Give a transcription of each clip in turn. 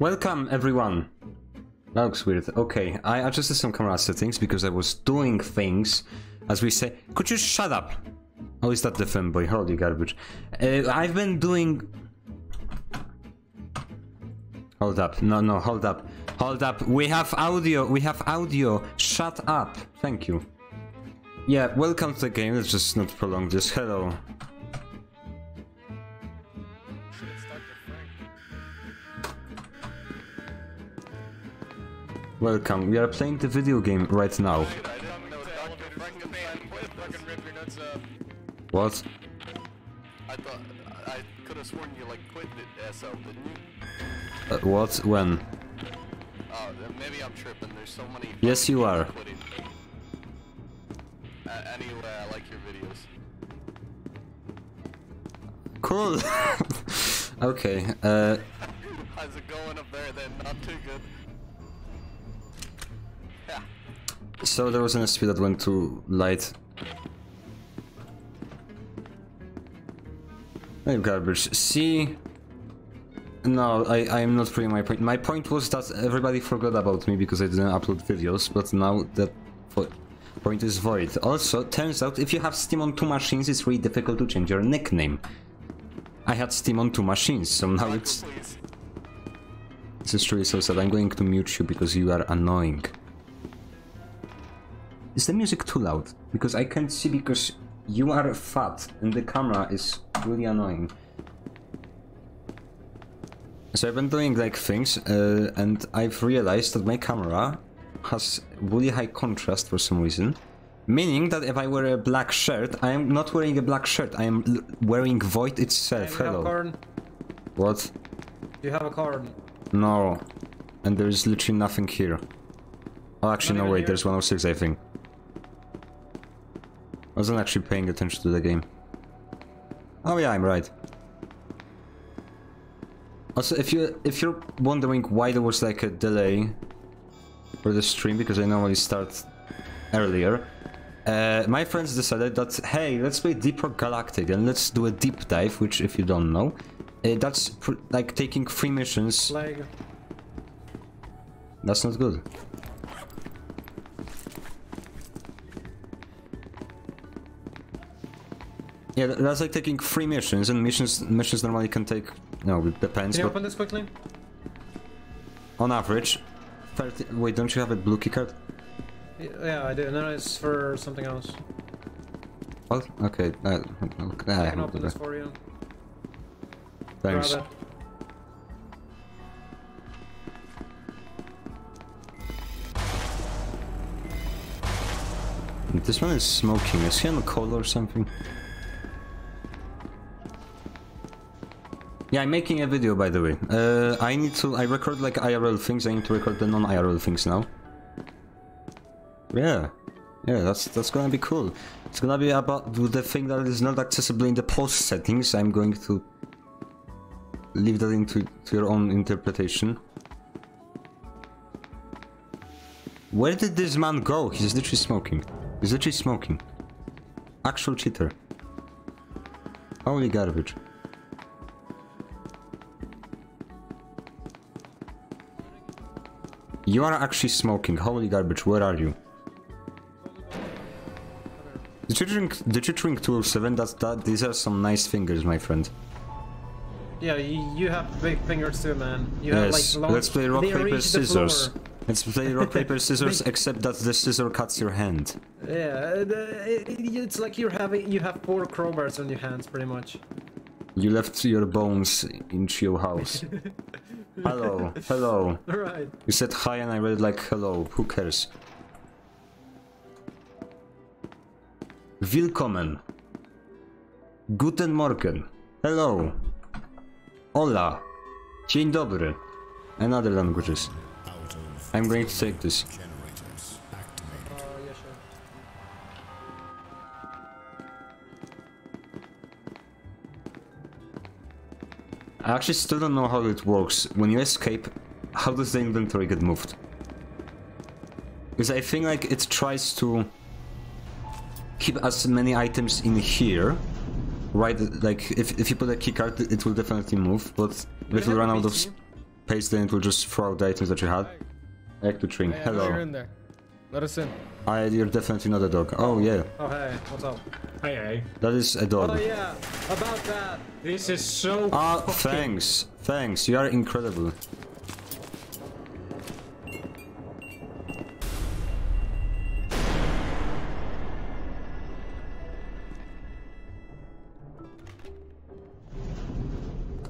Welcome, everyone. That looks weird. Okay, I adjusted some camera settings because I was doing things, as we say. Could you shut up? Oh, is that the femboy? Holy garbage. Uh, I've been doing. Hold up. No, no, hold up. Hold up. We have audio. We have audio. Shut up. Thank you. Yeah, welcome to the game. Let's just not prolong this. Hello. Welcome. We are playing the video game right now. What? I thought I could have sworn you like quit the SL, didn't you? Uh, what? When? Oh, maybe I'm tripping. There's so many. Yes, you are. Uh, anyway, I like your videos. Cool. okay. Uh, How's it going up there? Then not too good. So there was an SP that went to light. Oh, garbage. See. No, I, I am not proving my point. My point was that everybody forgot about me because I didn't upload videos, but now that po- point is void. Also, turns out if you have Steam on two machines, it's really difficult to change your nickname. I had Steam on two machines, so now it's... This is truly so sad. I'm going to mute you because you are annoying. Is the music too loud? Because I can't see because you are fat and the camera is really annoying. So I've been doing like things uh, and I've realized that my camera has really high contrast for some reason. Meaning that if I wear a black shirt, I am not wearing a black shirt, I am l- wearing void itself. you have a Hello. card? What? Do you have a card? No. And there's literally nothing here. Oh, actually, Not no, wait, here? there's 106, I think. Wasn't actually paying attention to the game. Oh yeah, I'm right. Also, if you if you're wondering why there was like a delay for the stream, because I normally start earlier, uh, my friends decided that hey, let's play Deep Rock Galactic and let's do a deep dive. Which, if you don't know, uh, that's pr- like taking three missions Flag. that's not good. Yeah, that's like taking three missions, and missions missions normally can take, no, it depends, Can you open this quickly? on average, 30, wait, don't you have a blue keycard? Yeah, I do. No, it's for something else. What? Okay, uh, okay, I can open this for you. Thanks. This one is smoking, is he on a coal or something? Yeah, I'm making a video by the way. Uh, I need to, I record like IRL things, I need to record the non-IRL things now. Yeah, yeah, that's that's gonna be cool. It's gonna be about the thing that is not accessible in the post settings. I'm going to leave that into to your own interpretation. Where did this man go? He's literally smoking. He's literally smoking. Actual cheater. Holy garbage. You are actually smoking. Holy garbage. Where are you? Did you drink? Did you drink 207? That's that. These are some nice fingers, my friend. Yeah, you, you have big fingers too, man. You have yes. like long. Let's play rock they paper scissors. floor. Let's play rock paper scissors, except that the scissor cuts your hand. Yeah, uh, uh, it's like you're having you have four crowbars on your hands, pretty much. You left your bones into your house. hello, hello. Right. You said hi and I read like hello. Who cares? Willkommen. Guten Morgen. Hello. Hola. Dzień dobry. And other languages. I'm going to take this. I actually still don't know how it works. When you escape, how does the inventory get moved? Because I think like it tries to keep as many items in here, right? Like if, if you put a keycard, it will definitely move, but if you you have run out of space, then it will just throw out the items that you had. I like to drink. Hey, you're Hello. In. Let us in. I, you're definitely not a dog. Oh yeah, Oh hey, what's up? Hey, hey. that is a dog. Oh yeah, about that. This is so. Ah, fucking- thanks, thanks. You are incredible.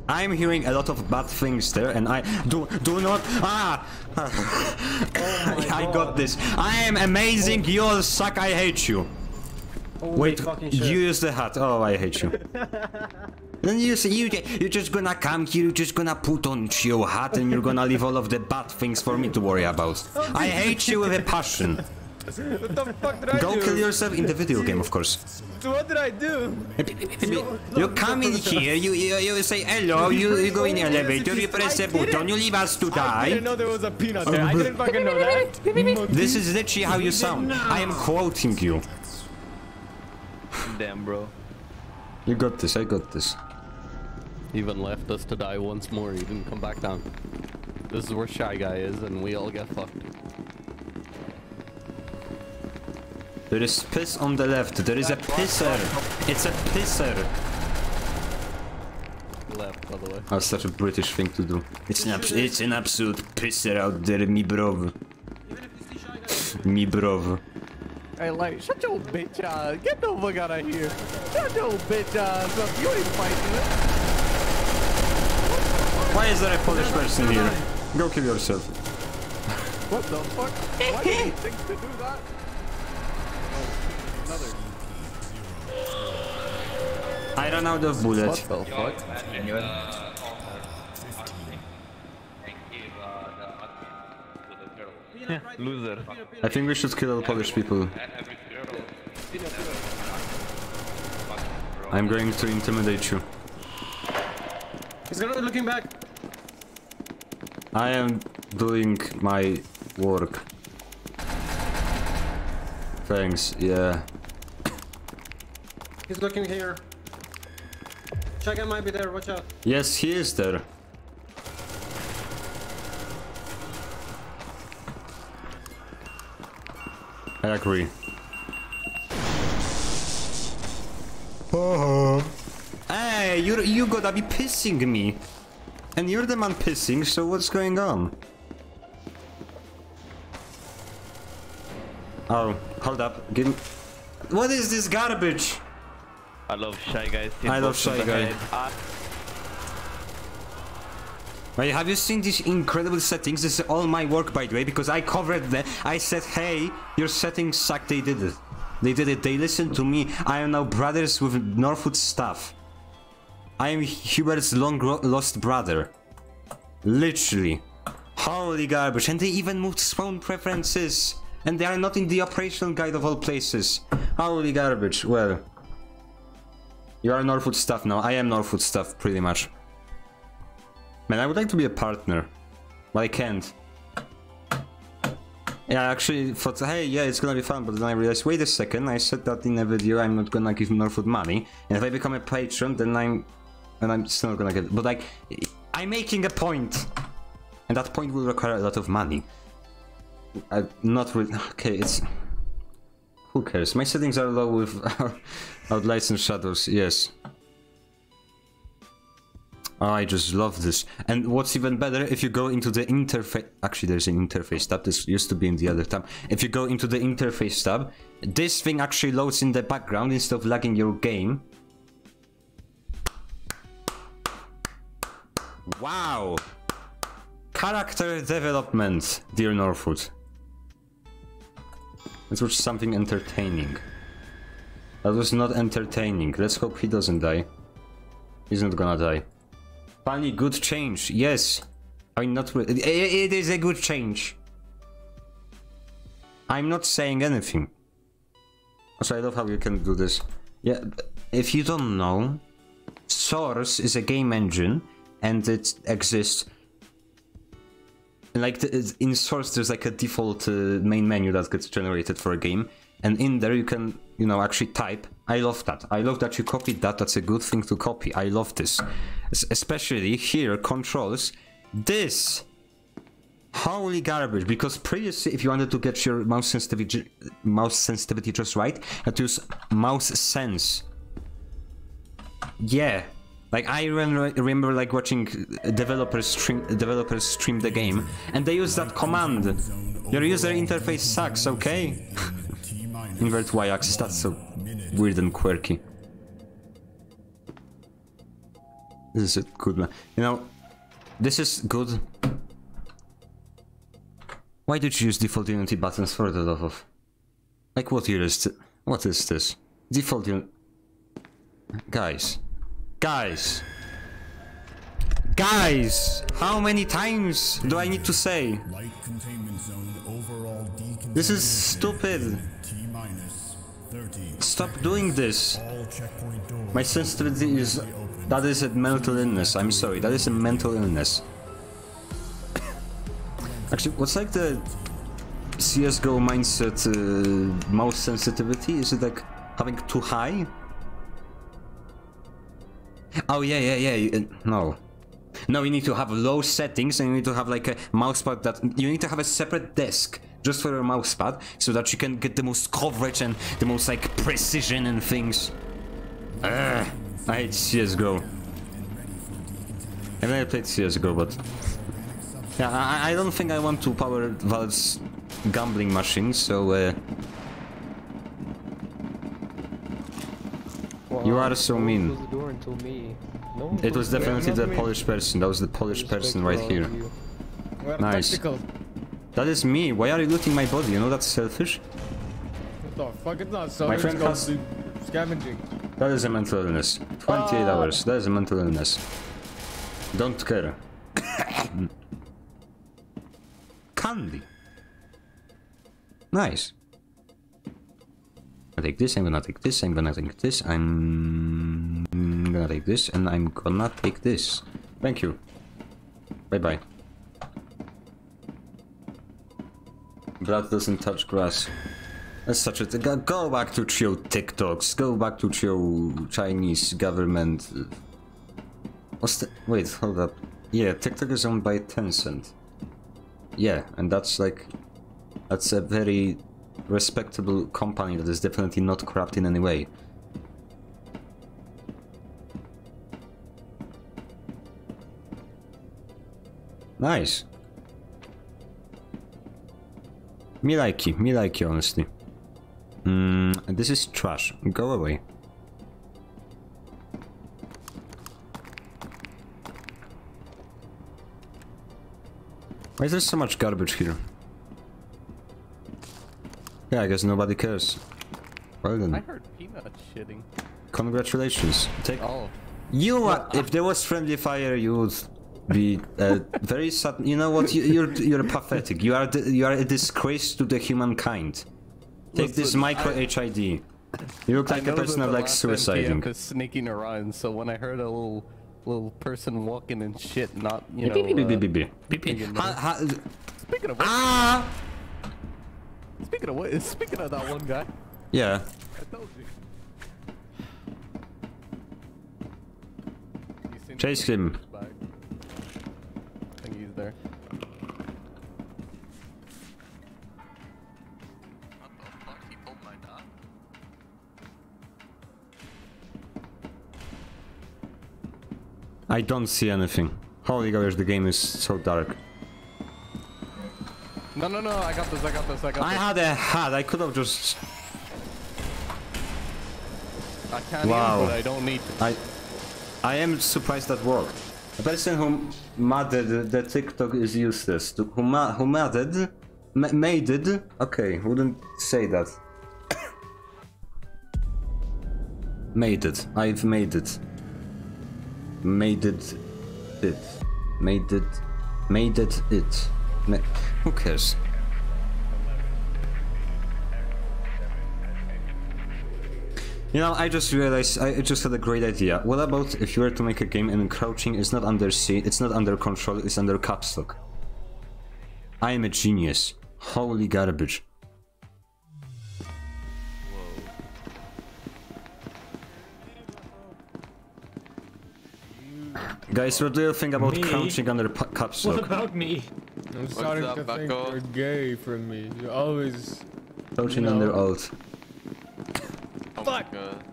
I'm hearing a lot of bad things there, and I do do not. Ah, I got this. I am amazing. You all suck. I hate you. Holy Wait, you use the hat. Oh, I hate you. Then you say you you're just gonna come here, you're just gonna put on your hat, and you're gonna leave all of the bad things for me to worry about. I hate you with a passion. What the fuck did I Go do? kill yourself in the video game, of course. What did I do? You come in here, you you, you say hello, you, you go in the elevator, you press a button, you leave us to die. I die. didn't know there was a peanut um, there. I didn't fucking know that. This is literally how you sound. I am quoting you. Damn, bro. You got this, I got this. Even left us to die once more. He didn't come back down. This is where Shy Guy is, and we all get fucked. There is piss on the left, there is a pisser. It's a pisser. Left, by the way. That's such a British thing to do. It's an, abs- it's an absolute pisser out there, me brov. Me brov. Hey, like, shut your bitch ass. Get the fuck out of here. Shut your bitch ass up. You ain't fighting it. Why is there a Polish person here? Go kill yourself. What the fuck? Why do you think to do that? I ran out of bullets. What the fuck? Loser. I think we should kill all Polish people. I'm going to intimidate you. He's gonna be looking back. I am doing my work. Thanks, yeah. He's looking here. Shotgun might be there, watch out. Yes, he is there. I agree. Uh-huh. Hey, you you gotta be pissing me, and you're the man pissing. So what's going on? Oh, hold up. Give me. What is this garbage? I love Shy Guys. I love Shy Guy. Wait, have you seen these incredible settings? This is all my work, by the way, because I covered them. I said, hey, your settings suck. They did it. They did it. They listened to me. I am now brothers with Northwood staff. I am Hubert's long lost brother. Literally. Holy garbage. And they even moved spawn preferences. And they are not in the operational guide of all places. Holy garbage. Well. You are Northwood staff now. I am Northwood staff, pretty much. Man, I would like to be a partner, but I can't. Yeah, I actually thought, hey, yeah, it's gonna be fun, but then I realized, wait a second, I said that in a video, I'm not gonna give Northwood money, and if I become a patron, then I'm, and I'm still not gonna get, but like, I'm making a point, and that point will require a lot of money. I'm not really, okay, it's, who cares? My settings are low with outlights and shadows, yes. I just love this. And what's even better, if you go into the interface... Actually, there's an interface tab. This used to be in the other tab. If you go into the interface tab, this thing actually loads in the background instead of lagging your game. Wow! Character development, dear Northwood. Let's watch something entertaining. That was not entertaining. Let's hope he doesn't die. He's not gonna die. Funny, good change. Yes. I mean, not. it is a good change. I'm not saying anything. Also, I love how you can do this. Yeah, if you don't know, Source is a game engine, and it exists. Like in Source, there's like a default uh, main menu that gets generated for a game, and in there you can, you know, actually type. I love that. I love that you copied that. That's a good thing to copy. I love this, Es- especially here controls. This holy garbage because previously if you wanted to get your mouse sensitivity mouse sensitivity just right had to use mouse sense yeah like i remember, like watching developers stream developers stream the game and they use that command your user interface sucks okay invert y-axis that's so weird and quirky this is a good one you know this is good why did you use default Unity buttons for the love of? Like what is what is this? Default Unity... Guys. Guys! Guys! How many times do I need to say? Light containment zone overall This is stupid. T minus 30. Stop doing this. All checkpoint doors. My sensitivity is... That is a mental illness. I'm sorry. That is a mental illness. Actually, what's like the CSGO mindset uh, mouse sensitivity? Is it like having too high? Oh yeah, yeah, yeah. uh, no. No, you need to have low settings and you need to have like a mousepad that... You need to have a separate desk just for your mousepad so that you can get the most coverage and the most like precision and things. Ugh, I hate CSGO. I've never played CSGO, but... Yeah, I, I don't think I want to power Valve's gambling machine, so... Uh, You uh, are so mean. the door until me. No one it was definitely the me. Polish person. That was the Polish person right here. of you. We're Nice. tactical. That is me. Why are you looting my body? You know that's selfish? What the fuck? It's not so. My friend called has- Scavenging. That is a mental illness. 28 ah. hours. That is a mental illness. Don't care. Candy. Nice. I take this, I'm gonna take this, I'm gonna take this, I'm gonna take this, and I'm gonna take this. Thank you. Bye bye. Blood doesn't touch grass. That's such a thing. Go, back to your TikToks. Go back to your Chinese government. What's the? Wait, hold up. Yeah, TikTok is owned by Tencent. Yeah, and that's like, that's a very respectable company that is definitely not corrupt in any way. Nice. Me like you, me like you, honestly. Mm, this is trash. Go away. Why is there so much garbage here? Yeah, I guess nobody cares. Well I heard Peanut shitting. congratulations. Take Oh, you are, if there was friendly fire, you would be uh, very sad. You know what? You, you're you're pathetic. You are the, you are a disgrace to the humankind. Take this Listen, micro I- HID. You look like a person that of like suiciding. Is sneaking around, so when I heard a little little person walking and shit, not you know. Beep, beep, beep, uh, beep, beep, beep. Beep, beep. Ha- ha- Speaking of which, Ah! Speaking of what, speaking of that one guy, Yeah. I told you. You Chase him. I think he's there. What the fuck? He pulled my dog? I don't see anything. Holy gosh, the game is so dark. No, no, no! I got this! I got this! I got I this! had a hat. I could have just. I can't Wow. use it. I don't need to. I. I am surprised that worked. A person who modded the TikTok is useless. Who, ma who modded, ma made it. Okay, wouldn't say that. made it. I've made it. Made it. It. Made it. Made it. It. Who cares? You know, I just realized I just had a great idea. What about if you were to make a game and crouching is not under C, it's not under control, it's under caps lock? I am a genius. Holy garbage. Guys, what do you think about Me? crouching under caps What about me? I'm starting up, to think bucko? you're gay from me. You're always. Crouching No. under alt. Oh Fuck. my god.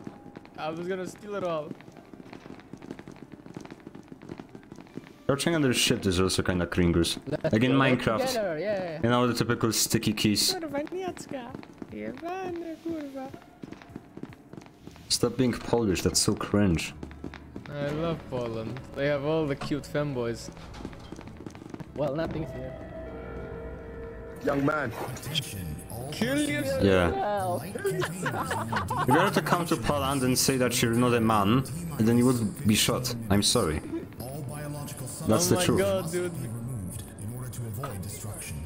I was gonna steal it all. Crouching under shift is also kinda cringers. Like in Minecraft. Together, yeah. You know the typical sticky keys. Kurwa, niecka. Jebany, kurwa. Stop being Polish, that's so cringe. I love Poland. They have all the cute femboys. Well, nothing's here. Young man. Kill yourself. Yeah. Well, light If you were to come to Poland and say that you're not a man, then you would be shot. I'm sorry. That's oh the my truth. god, dude. be removed in order to avoid destruction.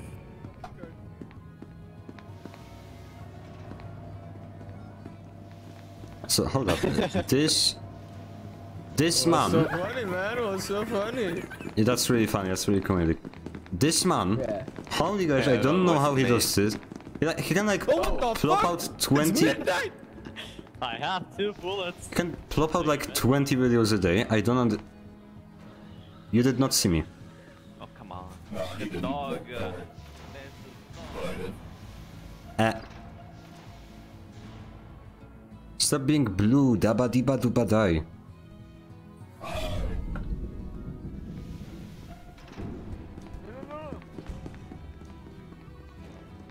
So hold up. this this What's so man funny, man? What's so funny? Yeah, that's really funny, that's really comedic. This man, yeah. holy gosh, I don't know how he does this. He, like, he can like Oh, plop fuck? out 20 Midnight! I have two bullets. He can plop out like 20 videos a day. I don't under... You did not see me. Oh, come on. The dog. Uh, Eh. Stop being blue, dabba diba duba die.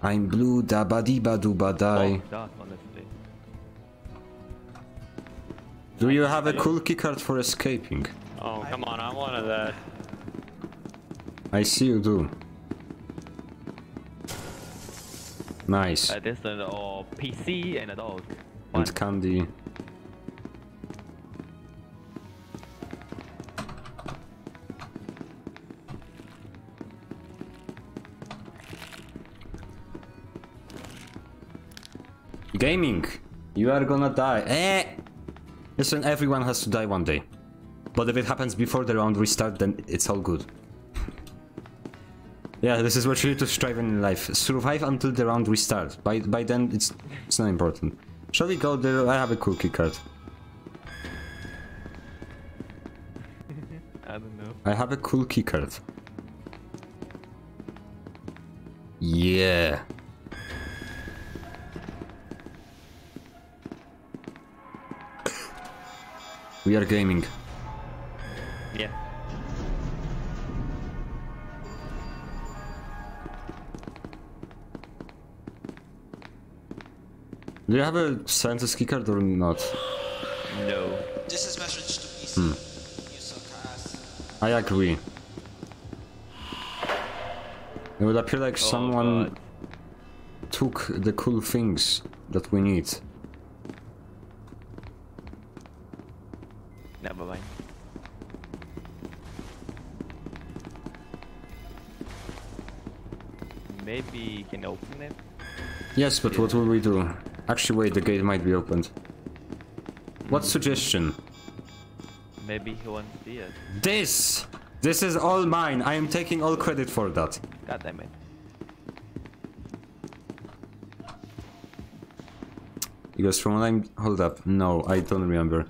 I'm blue, dabba diba duba die. oh. Do you have a cool keycard for escaping? Oh, come on, I wanted that. I see you do. Nice. Uh, this is a uh, PC and a dog. And candy. Gaming! You are gonna die. Eh! Listen, everyone has to die one day. But if it happens before the round restart, then it's all good. yeah, this is what you need to strive in life. Survive until the round restart. By by then, it's it's not important. Shall we go there? I have a cookie card. I don't know. I have a cool key card. Yeah. We are gaming. Yeah. Do you have a scientist key card or not? No. This is message to PC. You suck ass. I agree. It would appear like oh, someone God. took the cool things that we need. Can open it. Yes, but what will we do? Actually, wait, the gate might be opened. What suggestion? Maybe he won't see it. This! This is all mine. I am taking all credit for that. God damn it. Because from what I'm... Hold up. No, I don't remember.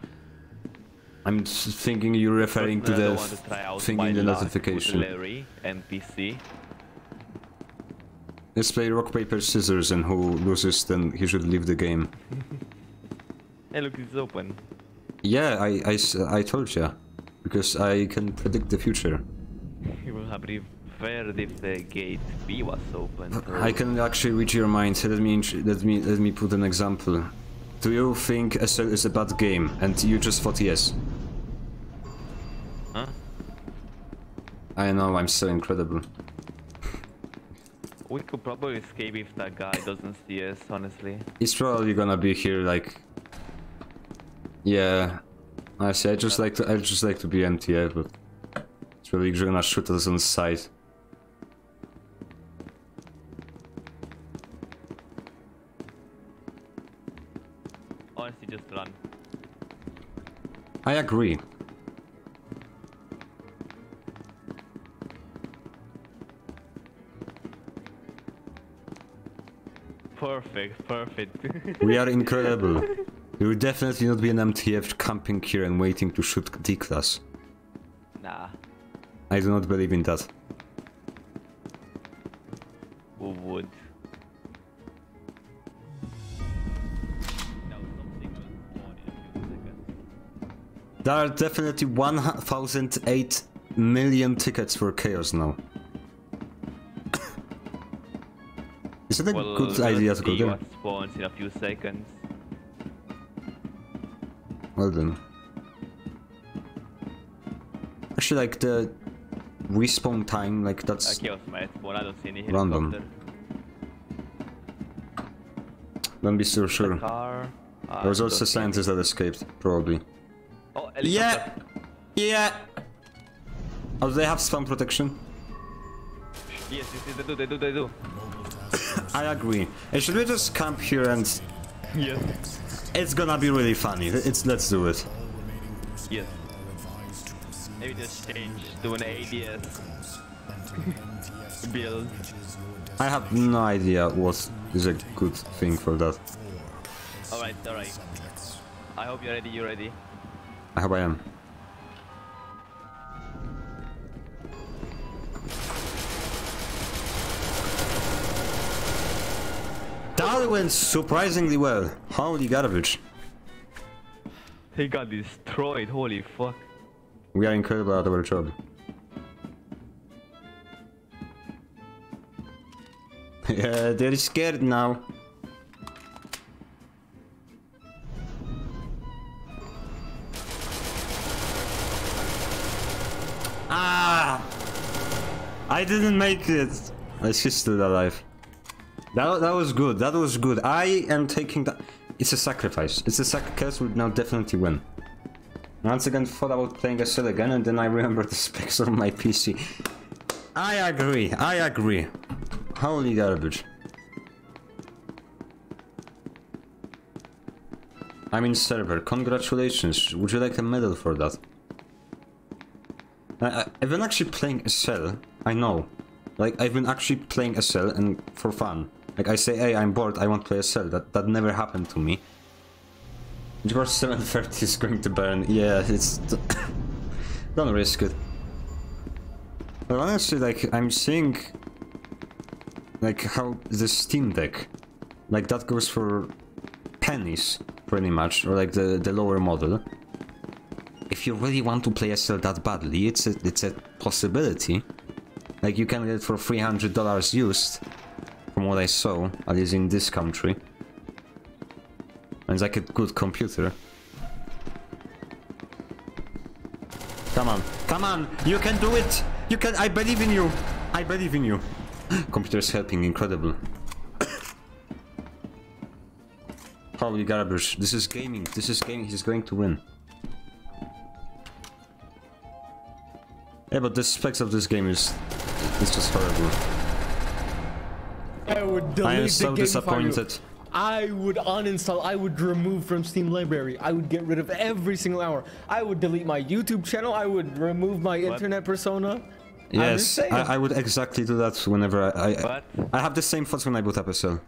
I'm thinking you're referring to the to in the notification. NPC. Let's play rock, paper, scissors and who loses then he should leave the game. Hey, look, it's open. Yeah, I I told you. Because I can predict the future. It would have preferred if the gate B was open. Uh, so- I can actually read your mind. Let me let me let me put an example. Do you think SL is a bad game? And you just thought yes. Huh? I know, I'm so incredible. We could probably escape if that guy doesn't see us, honestly. He's probably gonna be here like Yeah. I see I just like to I just like to be MTF, but it's probably gonna shoot us on sight. Honestly, just run. I agree. Perfect, perfect. We are incredible. You will definitely not be an MTF camping here and waiting to shoot D-class. nah, I do not believe in that. Who would? Now something will spawn in a few seconds. There are definitely 1008 million tickets for Chaos now. Is it a Well, good idea to go there? spawns in a few seconds. Well then. Actually, like the respawn time, like that's chaos might spawn. I don't see any Random. don't be so sure. Car. Ah, There was also scientists that escaped, probably. Oh. Yeah, yeah. Oh, do they have spam protection? Yes, yes, yes, they do, they do, they do. I agree. Hey, should we just camp here and Yeah. it's gonna be really funny. It's let's do it. Yes. Maybe just change to an ADS build. I have no idea what is a good thing for that. Alright, alright. I hope you're ready, you're ready. I hope I am. That went surprisingly well. Holy garbage. He got destroyed, holy fuck. We are incredible at our job. yeah, they're scared now. Ah! I didn't make it. She's still alive. That, that was good. That was good. I am taking that. It's a sacrifice. It's a sacrifice. Would now definitely win. Once again, thought about playing SL again, and then I remember the specs on my PC. I agree. I agree. Holy garbage. I'm in server. Congratulations. Would you like a medal for that? I, I've been actually playing SL. I know. Like, I've been actually playing SL and for fun. Like, I say, hey, I'm bored, I want to play SL. That, that never happened to me. George 730 is going to burn. Yeah, it's... Don't risk it. But honestly, like, I'm seeing... Like, how the Steam Deck... Like, that goes for pennies, pretty much. Or like the, the lower model. If you really want to play SL that badly, it's a, it's a possibility. Like, you can get it for $300 used. From what I saw, at least in this country. And it's like a good computer. Come on, come on, you can do it! You can, I believe in you! I believe in you! Computer's helping, incredible. Holy garbage, this is gaming, this is gaming, he's going to win. Yeah, but the specs of this game is... It's just horrible. I would delete I am the so game I were you. disappointed. I would uninstall, I would remove from Steam library. I would get rid of every single hour. I would delete my YouTube channel. I would remove my internet persona. I'm Yes. I, I would exactly do that whenever I... I, I have the same thoughts when I boot up a cell.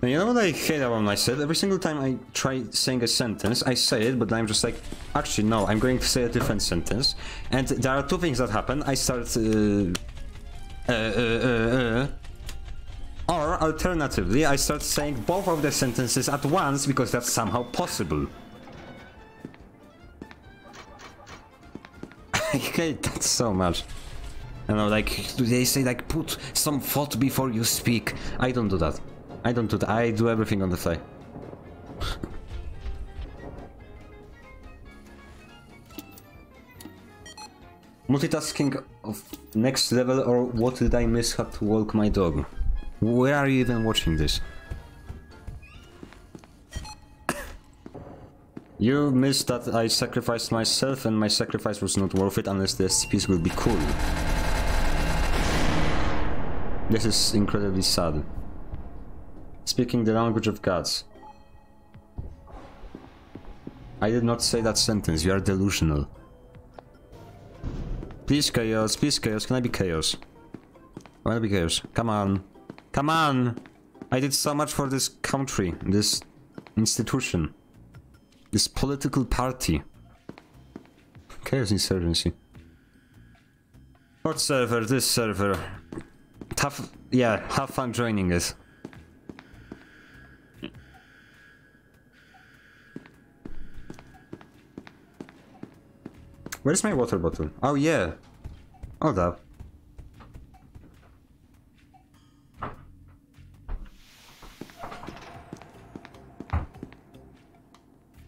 You know what I hate about myself? Every single time I try saying a sentence, I say it, but I'm just like, actually no, I'm going to say a different sentence. And there are two things that happen. I start, uh, uh, uh, uh, uh, or alternatively, I start saying both of the sentences at once because that's somehow possible. I hate that so much. You know, like, do they say, like, put some thought before you speak. I don't do that. I don't do that. I do everything on the fly. Multitasking of next level or what did I miss had to walk my dog? Where are you even watching this? You missed that I sacrificed myself and my sacrifice was not worth it unless the SCPs will be cool. This is incredibly sad. Speaking the language of gods. I did not say that sentence, you are delusional. Please chaos, please chaos, can I be chaos? I wanna be chaos. Come on. Come on! I did so much for this country, this institution. This political party. Chaos Insurgency. What server? This server. Tough. Yeah, have fun joining it. Where's my water bottle? Oh yeah. Hold up.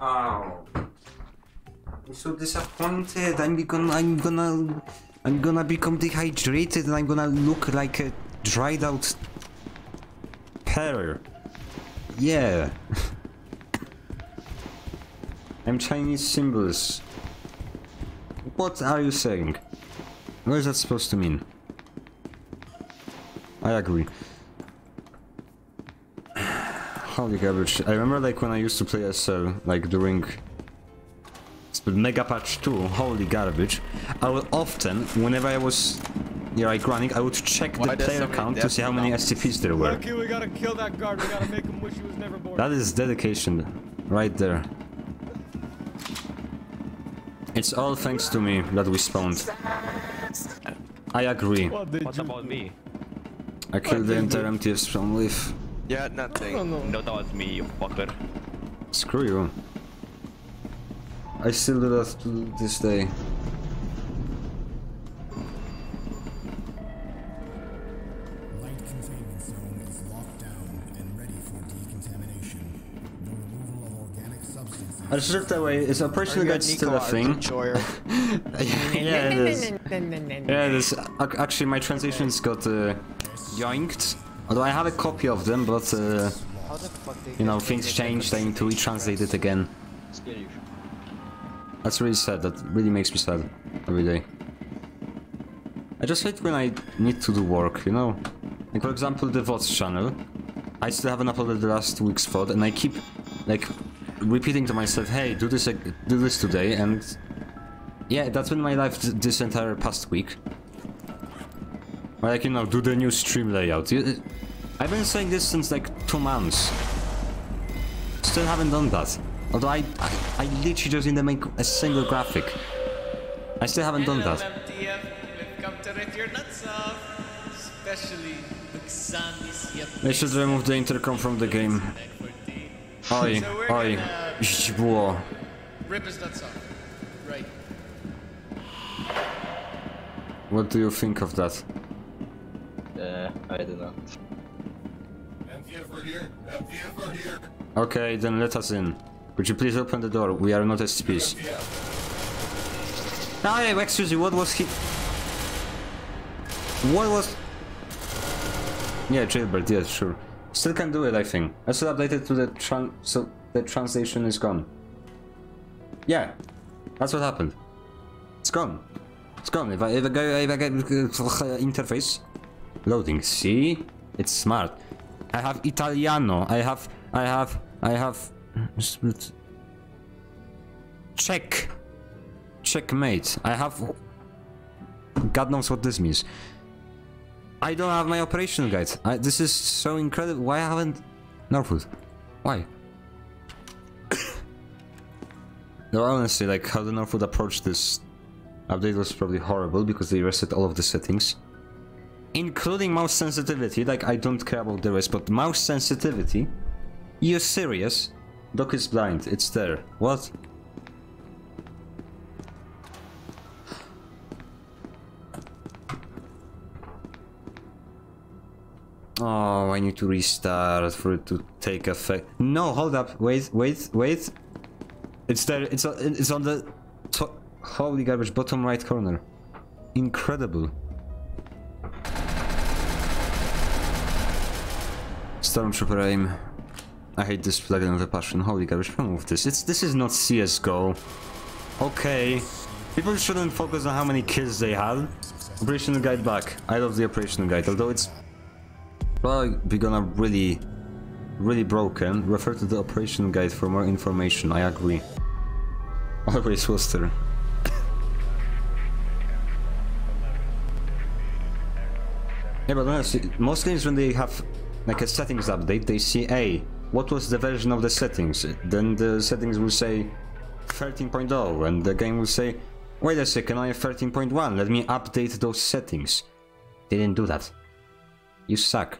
Oh. I'm so disappointed. I'm gonna I'm gonna I'm gonna become dehydrated and I'm gonna look like a dried out pear. Yeah. I'm Chinese symbols. What are you saying? What is that supposed to mean? I agree. Holy garbage. I remember like when I used to play SL, uh, like during Mega Patch 2, holy garbage. I would often, whenever I was yeah, like running, I would check Why the player somebody count to see how many now? SCPs there were. Lucky we gotta kill that guard. We gotta make him wish he was never born. That is dedication, right there. It's all thanks to me that we spawned. I agree. What What about me? I killed the entire you- MTF spawn leaf. Yeah, I don't nothing. No, that was me, you fucker. Screw you. I still do that to this day. Substances. I just looked away. Is operational guide still a thing? yeah, it is. Yeah, it is. Actually, my translations got uh, yoinked. Although I have a copy of them, but uh, you know, things changed. I need to retranslate it again. That's really sad. That really makes me sad every day. I just hate when I need to do work, you know? Like, for example, the VODs channel. I still haven't uploaded the last week's VOD, and I keep, like, repeating to myself, hey, do this, do this today, and... Yeah, that's been my life this entire past week. Like, you know, do the new stream layout. Uh, I've been saying this since, like, two months. Still haven't done that. Although I, I, I literally just need to make a single graphic. I still haven't done that. MTF, we've come to rip your nuts uh, off. Especially Luxandis. They should remove the intercom from the game. Oi, So we're Źdźbło. Rip his nuts off. Right. What do you think of that? Uh, I don't know. Okay, then let us in. Could you please open the door? We are not SCPs. Oh, excuse me, what was he... What was... Yeah, jailbird, yes, sure. Still can do it, I think. I still updated to the tran... so the translation is gone. Yeah, that's what happened. It's gone. It's gone. If I, if I go, if I get interface, loading. See, it's smart. I have Italiano. I have, I have, I have. Check. Checkmate. I have. God knows what this means. I don't have my operational guide. I, this is so incredible. Why haven't Northwood? Why? no, honestly, like how the Northwood approached this update was probably horrible because they reset all of the settings, including mouse sensitivity. Like I don't care about the rest, but mouse sensitivity. You're serious? Doc is blind. It's there. What? Oh, I need to restart for it to take effect. No, hold up. Wait, wait, wait. It's there. It's on, it's on the holy garbage bottom right corner. Incredible. Stormtrooper aim. I hate this plugin with a passion. Holy garbage, remove this. It's this is not CS:GO. Okay. People shouldn't focus on how many kills they have. Operational guide back. I love the operational guide, although it's probably be gonna really, really broken. Refer to the operation guide for more information. I agree. Always Worcester. yeah, but honestly, most games when they have like a settings update, they see, hey, what was the version of the settings. Then the settings will say 13.0 and the game will say, wait a second, I have 13.1, let me update those settings. They didn't do that. You suck.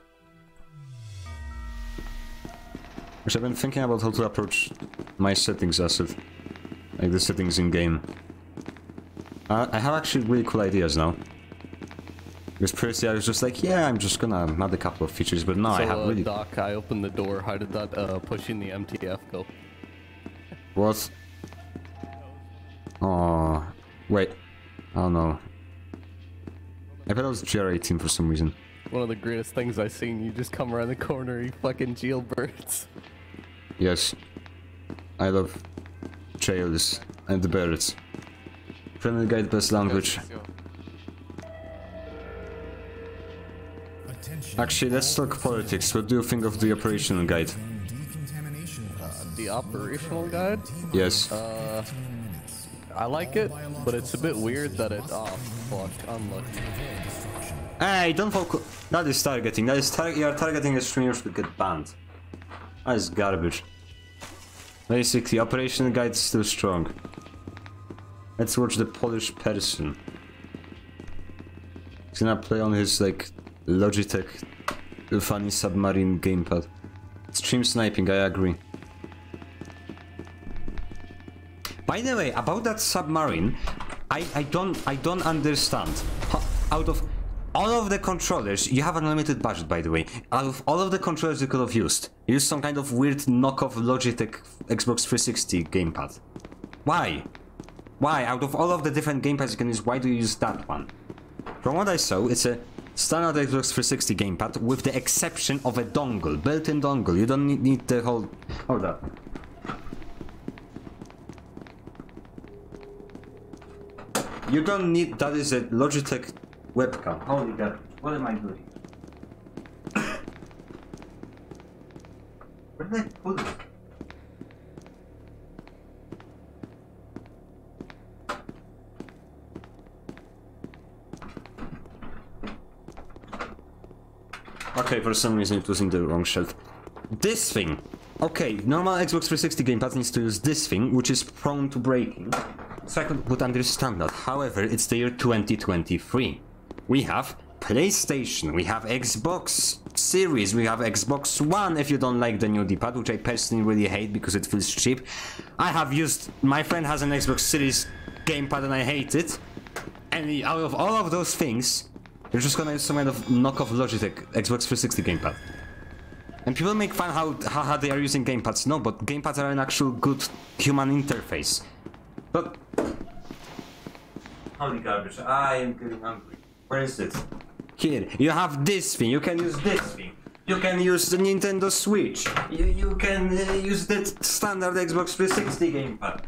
Which I've been thinking about how to approach my settings asset. Like the settings in game. Uh, I have actually really cool ideas now. Because previously I was just like, yeah, I'm just gonna add a couple of features, but now so, I have uh, really... Doc, I opened the door. How did that uh, pushing the MTF go? What? Oh, wait. Oh no. I thought it was GR18 for some reason. One of the greatest things I've seen. You just come around the corner, you fucking jailbirds. Yes. I love trails and the birds. Friendly guide best language. Actually, let's talk politics. What do you think of the operational guide? The operational guide? Yes. Uh, I like it, but it's a bit weird that it... off. Fuck, unlocked. Hey, don't focus. That is targeting. That is tar you are targeting a streamers to get banned. Ah, that is garbage. Basically, operation guide is still strong. Let's watch the Polish person. He's gonna play on his like Logitech funny submarine gamepad. Stream sniping, I agree. By the way, about that submarine, I, I don't I don't understand. How, out of all of the controllers, you have an unlimited budget by the way. Out of all of the controllers you could have used, used some kind of weird knockoff Logitech Xbox 360 gamepad. Why? Why? Out of all of the different gamepads you can use, why do you use that one? From what I saw, it's a standard Xbox 360 gamepad with the exception of a dongle, built-in dongle. You don't need, need the whole... Hold up. You don't need... That is a Logitech webcam. Holy god. What am I doing? Where did I put it? Okay, for some reason it was in the wrong shelf. This thing! Okay, normal Xbox 360 gamepad needs to use this thing, which is prone to breaking. So I could, understand that. However, it's the year 2023. We have PlayStation, we have Xbox Series, we have Xbox One if you don't like the new D-pad, which I personally really hate because it feels cheap. I have used... My friend has an Xbox Series gamepad and I hate it. And out of all of those things, you're just gonna use some kind of knockoff Logitech Xbox 360 gamepad. And people make fun how haha they are using gamepads. No, but gamepads are an actual good human interface. But holy garbage! I am getting hungry. Where is it? Here, you have this thing. You can use this thing. You can use the Nintendo Switch. You you can uh, use the standard Xbox 360 gamepad.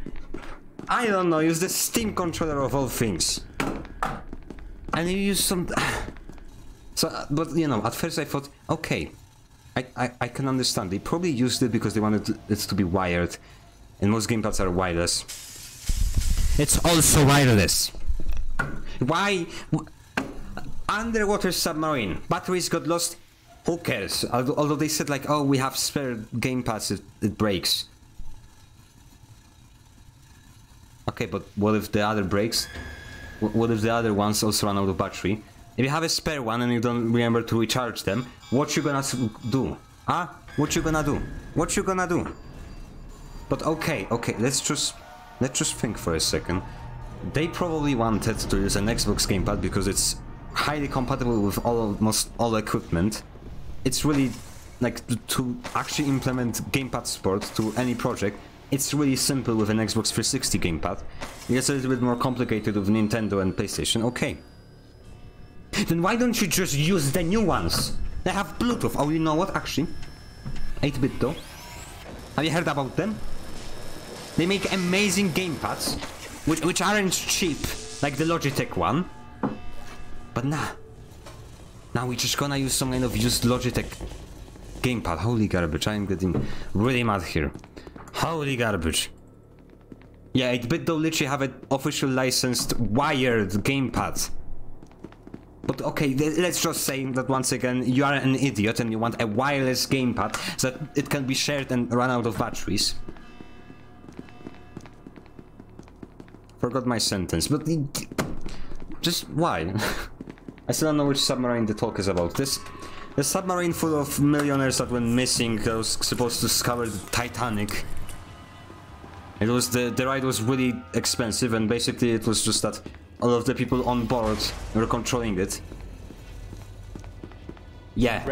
I don't know. Use the Steam controller of all things. And you use some. So, uh, but you know, at first I thought, okay, I, I, I can understand. They probably used it because they wanted it to be wired, and most gamepads are wireless. It's also wireless. Why? Underwater submarine. Batteries got lost. Who cares? Although, they said like, oh, we have spare gamepads. It, it breaks. Okay, but what if the other breaks? What if the other ones also run out of battery? If you have a spare one and you don't remember to recharge them, what you gonna do? Huh? What you gonna do? What you gonna do? But okay, okay, let's just let's just think for a second. They probably wanted to use an Xbox gamepad because it's highly compatible with all almost all equipment. It's really like to, to actually implement gamepad support to any project. It's really simple with an Xbox 360 gamepad. It gets a little bit more complicated with Nintendo and PlayStation. Okay, then why don't you just use the new ones? They have Bluetooth. Oh, you know what? Actually, 8BitDo. Have you heard about them? They make amazing gamepads, which which aren't cheap, like the Logitech one. But nah. Now we're just gonna use some kind of used Logitech gamepad. Holy garbage! I'm getting really mad here. Holy garbage. Yeah, 8BitDo literally have an official licensed wired gamepad. But okay, let's just say that once again you are an idiot and you want a wireless gamepad so that it can be shared and run out of batteries. Forgot my sentence, but just why? I still don't know which submarine the talk is about. This the submarine full of millionaires that went missing that was supposed to discover the Titanic. It was the the ride was really expensive and basically it was just that all of the people on board were controlling it. Yeah,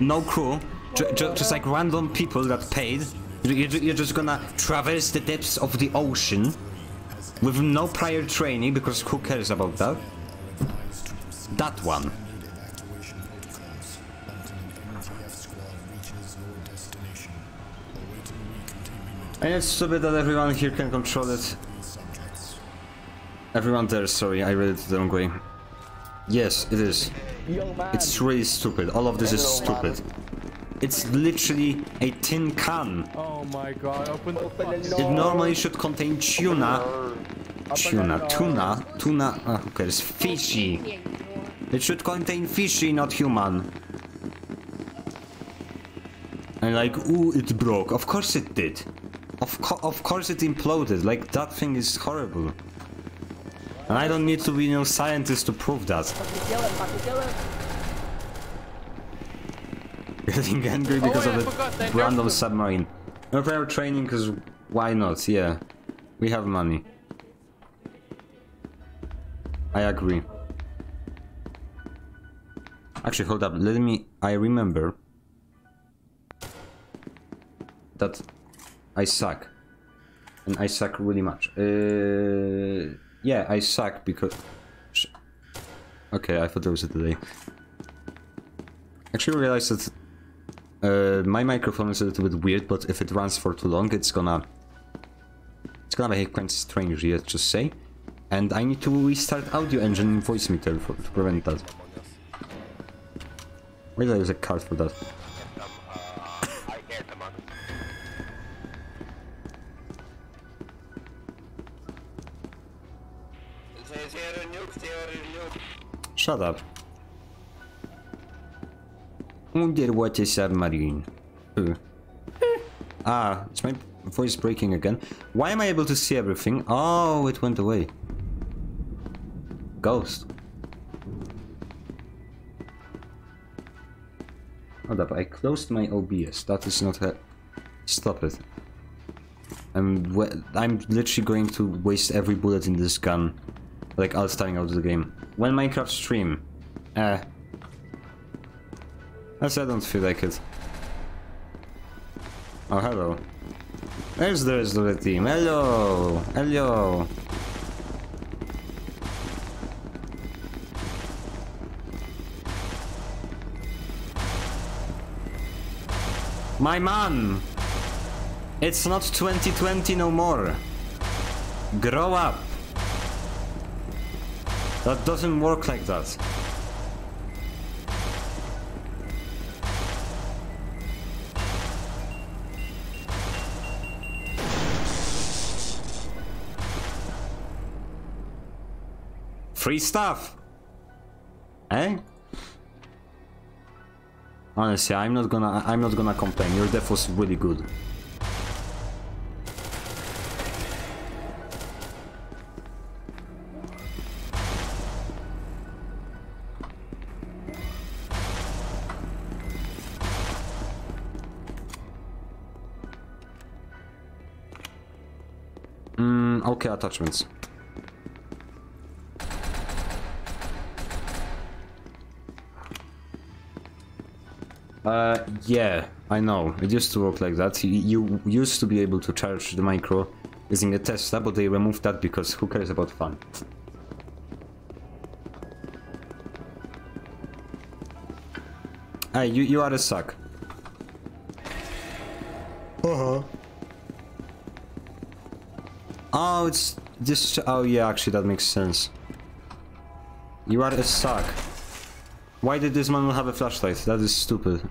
no crew, ju- ju- just like random people that paid. You- you- You're just gonna traverse the depths of the ocean with no prior training because who cares about that? That one. Evacuation protocols until an MTF squad reaches your destination. Awaiting recontainment And it's stupid that everyone here can control it. Everyone there, sorry, I read it the wrong way. Yes, it is. It's really stupid. All of this is stupid. It's literally a tin can. Oh my god, open the It normally should contain tuna. Tuna, tuna, tuna. Uh, who cares? Fishy. It should contain fishy, eh, not human. And like, ooh, it broke. Of course it did. Of, co of course it imploded. Like, that thing is horrible. And I don't need to be no scientist to prove that. Getting angry because Oh, yeah, of a random submarine. No training, because why not? Yeah. We have money. I agree. Actually, hold up. Let me. I remember that I suck, and I suck really much. Uh, yeah, I suck because. Okay, I thought there was a delay. Actually, realized that uh, my microphone is a little bit weird, but if it runs for too long, it's gonna it's gonna behave quite strangely. Let's just say, and I need to restart audio engine in Voicemeeter for, to prevent that. Where there is a card for that? Shut up. Underwater submarine. Uh. ah, it's my voice breaking again? Why am I able to see everything? Oh, it went away. Ghost. Hold up, I closed my OBS. That is not. Stop it. I'm I'm literally going to waste every bullet in this gun. Like, I'll starting out of the game. When Minecraft stream? Eh. I said I don't feel like it. Oh, hello. There's the rest of the team. Hello! Hello! My man! It's not 2020 no more. Grow up. That doesn't work like that. Free stuff. Eh? Honestly, I'm not gonna I'm not gonna complain. Your death was really good. Mm, okay, attachments. Uh, yeah, I know. It used to work like that. You, you used to be able to charge the micro using a Tesla, but they removed that because who cares about fun? Hey, you, you are a suck. Uh-huh. Oh, it's this. Oh, yeah, actually, that makes sense. You are a suck. Why did this man not have a flashlight? That is stupid.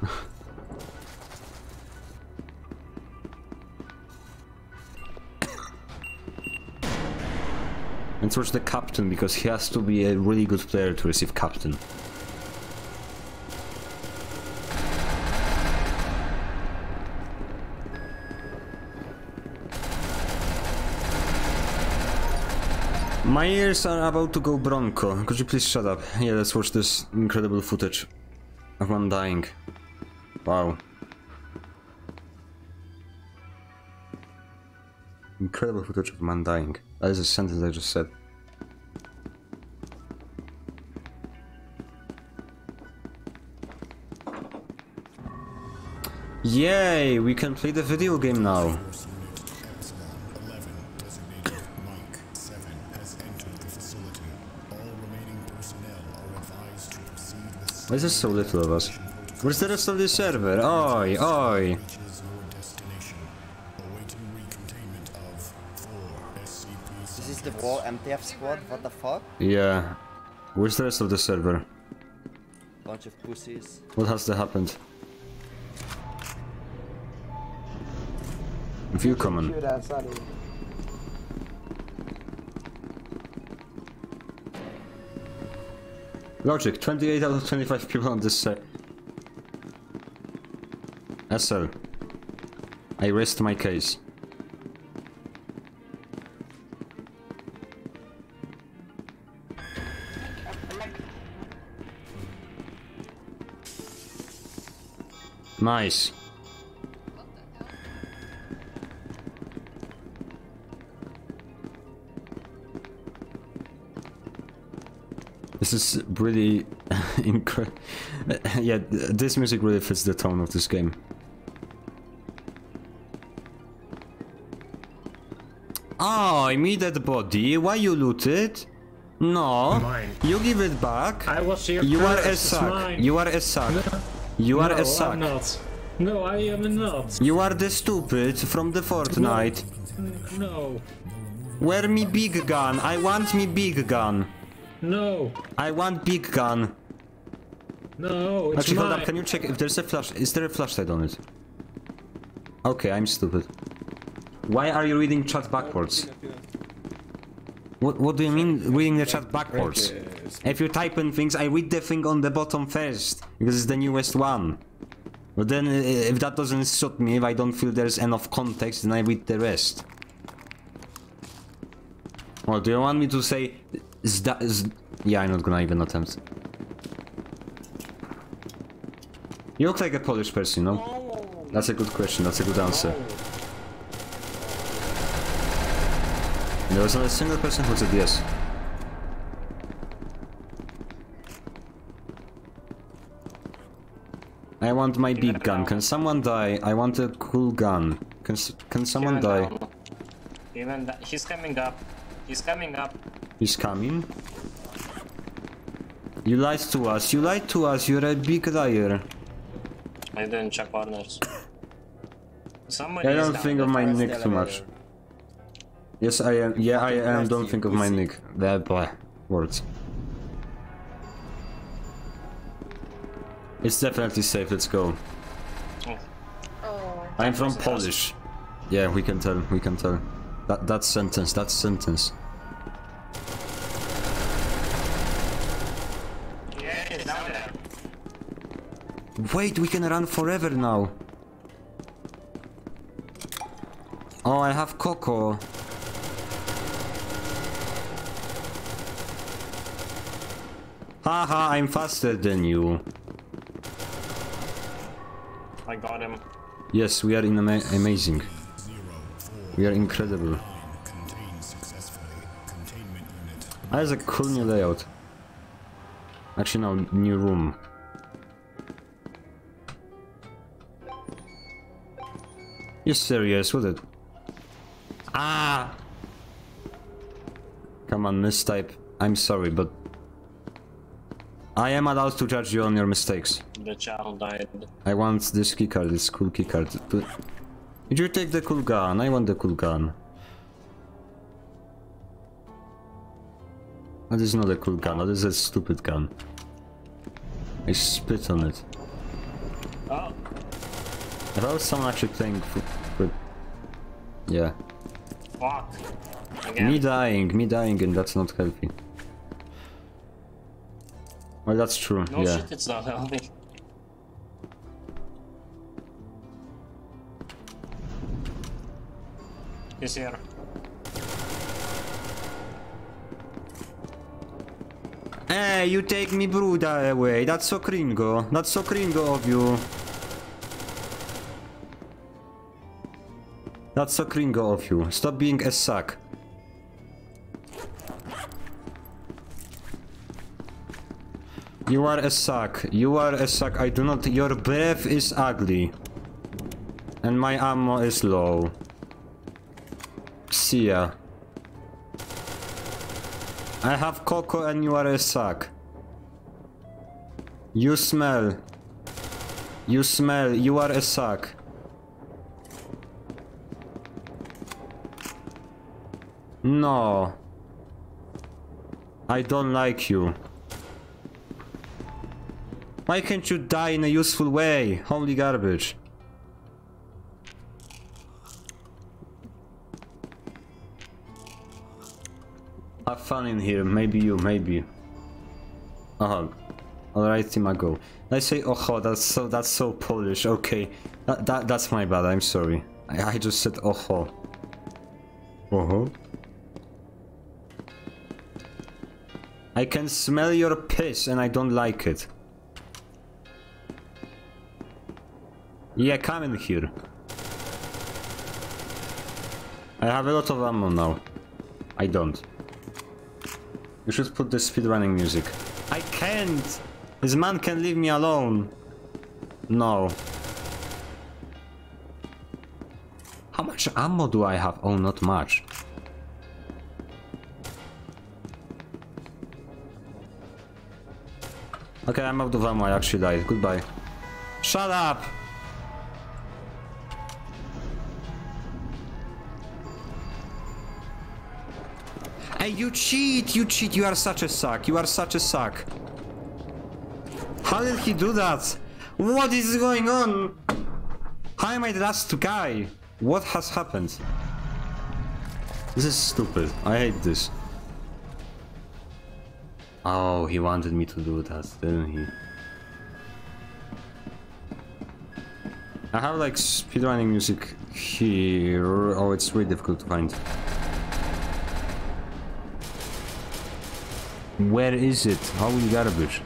and Let's the captain because he has to be a really good player to receive captain. My ears are about to go bronco. Could you please shut up? Yeah, let's watch this incredible footage of one dying. Wow. Incredible footage of man dying. That is a sentence I just said. Yay! We can play the video game now. Why is there so little of us? Where's the rest of the server? Oi, oi! reaches your destination. Awaiting recontainment of 4 SCP This is the war MTF squad, what the fuck? Yeah. Where's the rest of the server? Bunch of pussies. What has happened? View common. Logic, 28 out of 25 people on this uh, set. SL. I rest my case. Nice. This is really incredible. yeah, this music really fits the tone of this game. Oh, I made that body. Why you loot it? No, Mine. you give it back. I was here You are a suck. You are a suck. You are no, a suck. I'm not. No, I am not. You are the stupid from the Fortnite. No, Where me big gun? I want me big gun. No, I want big gun. no, it's Actually, hold mine. up. Can you check if there's a flash? Is there a flashlight on it? Okay, I'm stupid. Why are you reading chat backwards? What What do you mean reading the chat backwards? If you type in things, I read the thing on the bottom first because it's the newest one. But then, if that doesn't suit me, if I don't feel there's enough context, then I read the rest. Well, do you want me to say? Zda, z yeah, I'm not gonna even attempt. You look like a Polish person, no? That's a good question, that's a good answer. There was not a single person who said yes. I want my big gun. Can someone die? I want a cool gun. Can can someone die? Even that, he's coming up. He's coming up. He's coming. You lied to us. You lied to us. You're a big liar. I didn't check corners. Somebody I don't think of my Press the nick too much. Yes, I am. Yeah, I am. Don't you, think of my nick. Blah blah. Words. It's definitely safe. Let's go. Oh. I'm from Polish. Yeah, we can tell. We can tell. That that sentence. That sentence. Yeah. Wait, we can run forever now. Oh, I have Coco. Haha, I'm faster than you. I got him. Yes, we are in ama amazing. We are incredible. Contained successfully. That is a cool new layout. Actually, no, new room. You serious with it? Ah! Come on, mistype. I'm sorry, but I am allowed to judge you on your mistakes. The child died. I want this keycard, this cool keycard. Did you take the cool gun? I want the cool gun. That is not a cool gun, that is a stupid gun. I spit on it. Oh, If I was someone actually playing for... for... Yeah. fuck. Again. Me dying, me dying, and that's not healthy. Well, that's true, No yeah. shit, it's not healthy. He's here. Hey, you take me Bruda away. That's so cringo. That's so cringo of you. That's so cringo of you. Stop being a suck. You are a suck. You are a suck. I do not. Your breath is ugly. And my ammo is low. See ya. I have cocoa and you are a suck. You smell. You smell. You are a suck. No. I don't like you. Why can't you die in a useful way? Holy garbage. Have fun in here, maybe you, maybe. Oh, alright, Timago. I say oho, that's so that's so Polish. Okay, that, that that's my bad. I'm sorry. I, I just said oho. Oho. I can smell your piss and I don't like it. Yeah, come in here. I have a lot of ammo now. I don't. You should put the speedrunning music. I can't! This man can leave me alone. No. How much ammo do I have? Oh, not much. Okay, I'm out of ammo. I actually died. Goodbye. Shut up! Hey, you cheat! You cheat! You are such a suck! You are such a suck! How did he do that? What is going on? How am I the last guy? What has happened? This is stupid. I hate this. Oh, he wanted me to do that, didn't he? I have like speedrunning music here. Oh, it's really difficult to find. Where is it? Holy garbage.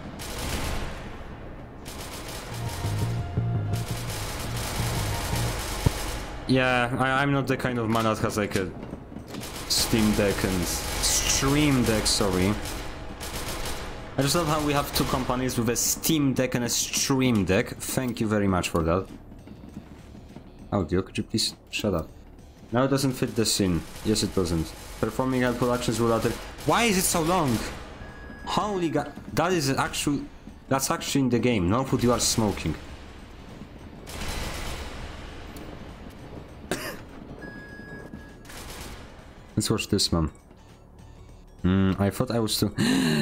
Yeah, I, I'm not the kind of man that has like a Steam Deck and Stream Deck, sorry. I just love how we have two companies with a Steam Deck and a Stream Deck. Thank you very much for that. Audio, could you please shut up? Now it doesn't fit the scene. Yes, it doesn't. Performing helpful actions will utter... Why is it so long? Holy god, that is actual... That's actually in the game. No food you are smoking. Let's watch this one. Hmm, I thought I was to...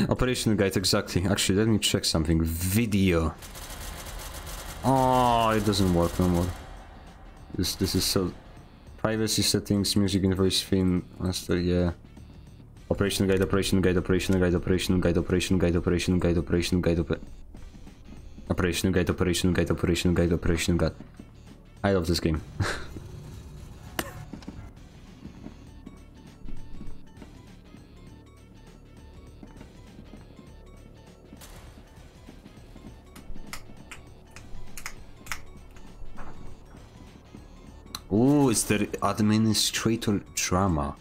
Operational guide, exactly. Actually, let me check something. Video. Oh, it doesn't work no more. This this is so... Privacy settings, music and voice theme, master, yeah. Operational guide, operational guide, operational guide, operational guide, operational guide, operational guide, operational guide, op operational guide, operational guide, operational guide, operational guide. I love this game. Ooh, it's the administrator drama.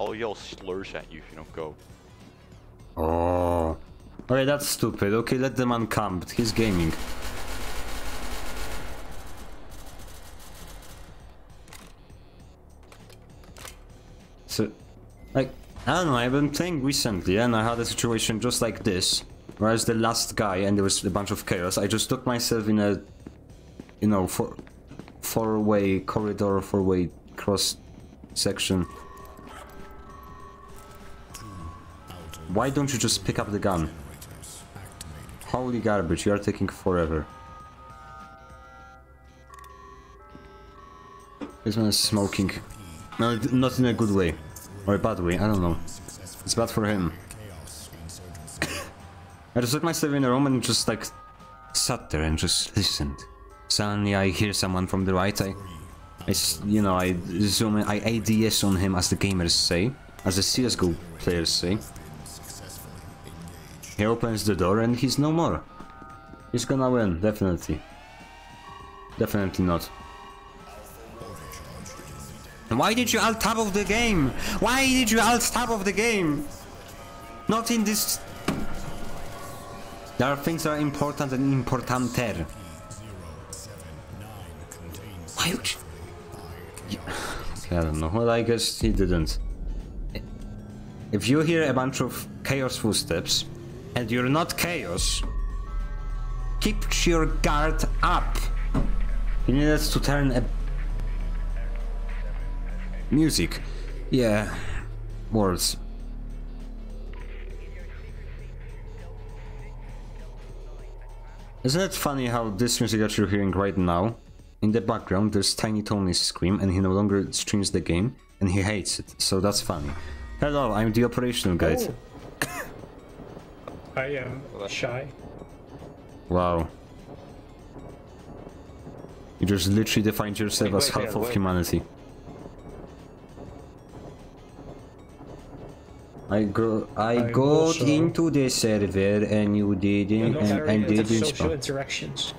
I'll yell slurs at you if you don't go. Oh. Alright, that's stupid. Okay, let the man come, but he's gaming. So, like, I don't know, I've been playing recently and I had a situation just like this. Where I was the last guy and there was a bunch of chaos. I just took myself in a, you know, four, four-way corridor, four-way cross section. Why don't you just pick up the gun? Holy garbage, you are taking forever. This one is smoking. No, not in a good way. Or a bad way, I don't know. It's bad for him. I just looked myself in a room and just like sat there and just listened. Suddenly I hear someone from the right, I, I you know, I zoom in, I ADS on him as the gamers say, as the CSGO players say. He opens the door and he's no more. He's gonna win, definitely. Definitely not. Why did you alt tab of the game? Why did you alt tab of the game? Not in this. There are things that are important and importanter. Why would you... I don't know. Well, I guess he didn't. If you hear a bunch of chaos footsteps and you're not chaos, keep your guard up. You need us to turn a music. Yeah, words. Isn't it funny how this music that you're hearing right now, in the background there's Tiny Tony's scream and he no longer streams the game and he hates it, so that's funny. Hello, I'm the operational guide. Oh. I am shy. Wow. You just literally defined yourself Wait, as wait, half wait, of wait. humanity. I go I I'm got into the server and you didn't No, and, sorry, and didn't social spawn. interactions.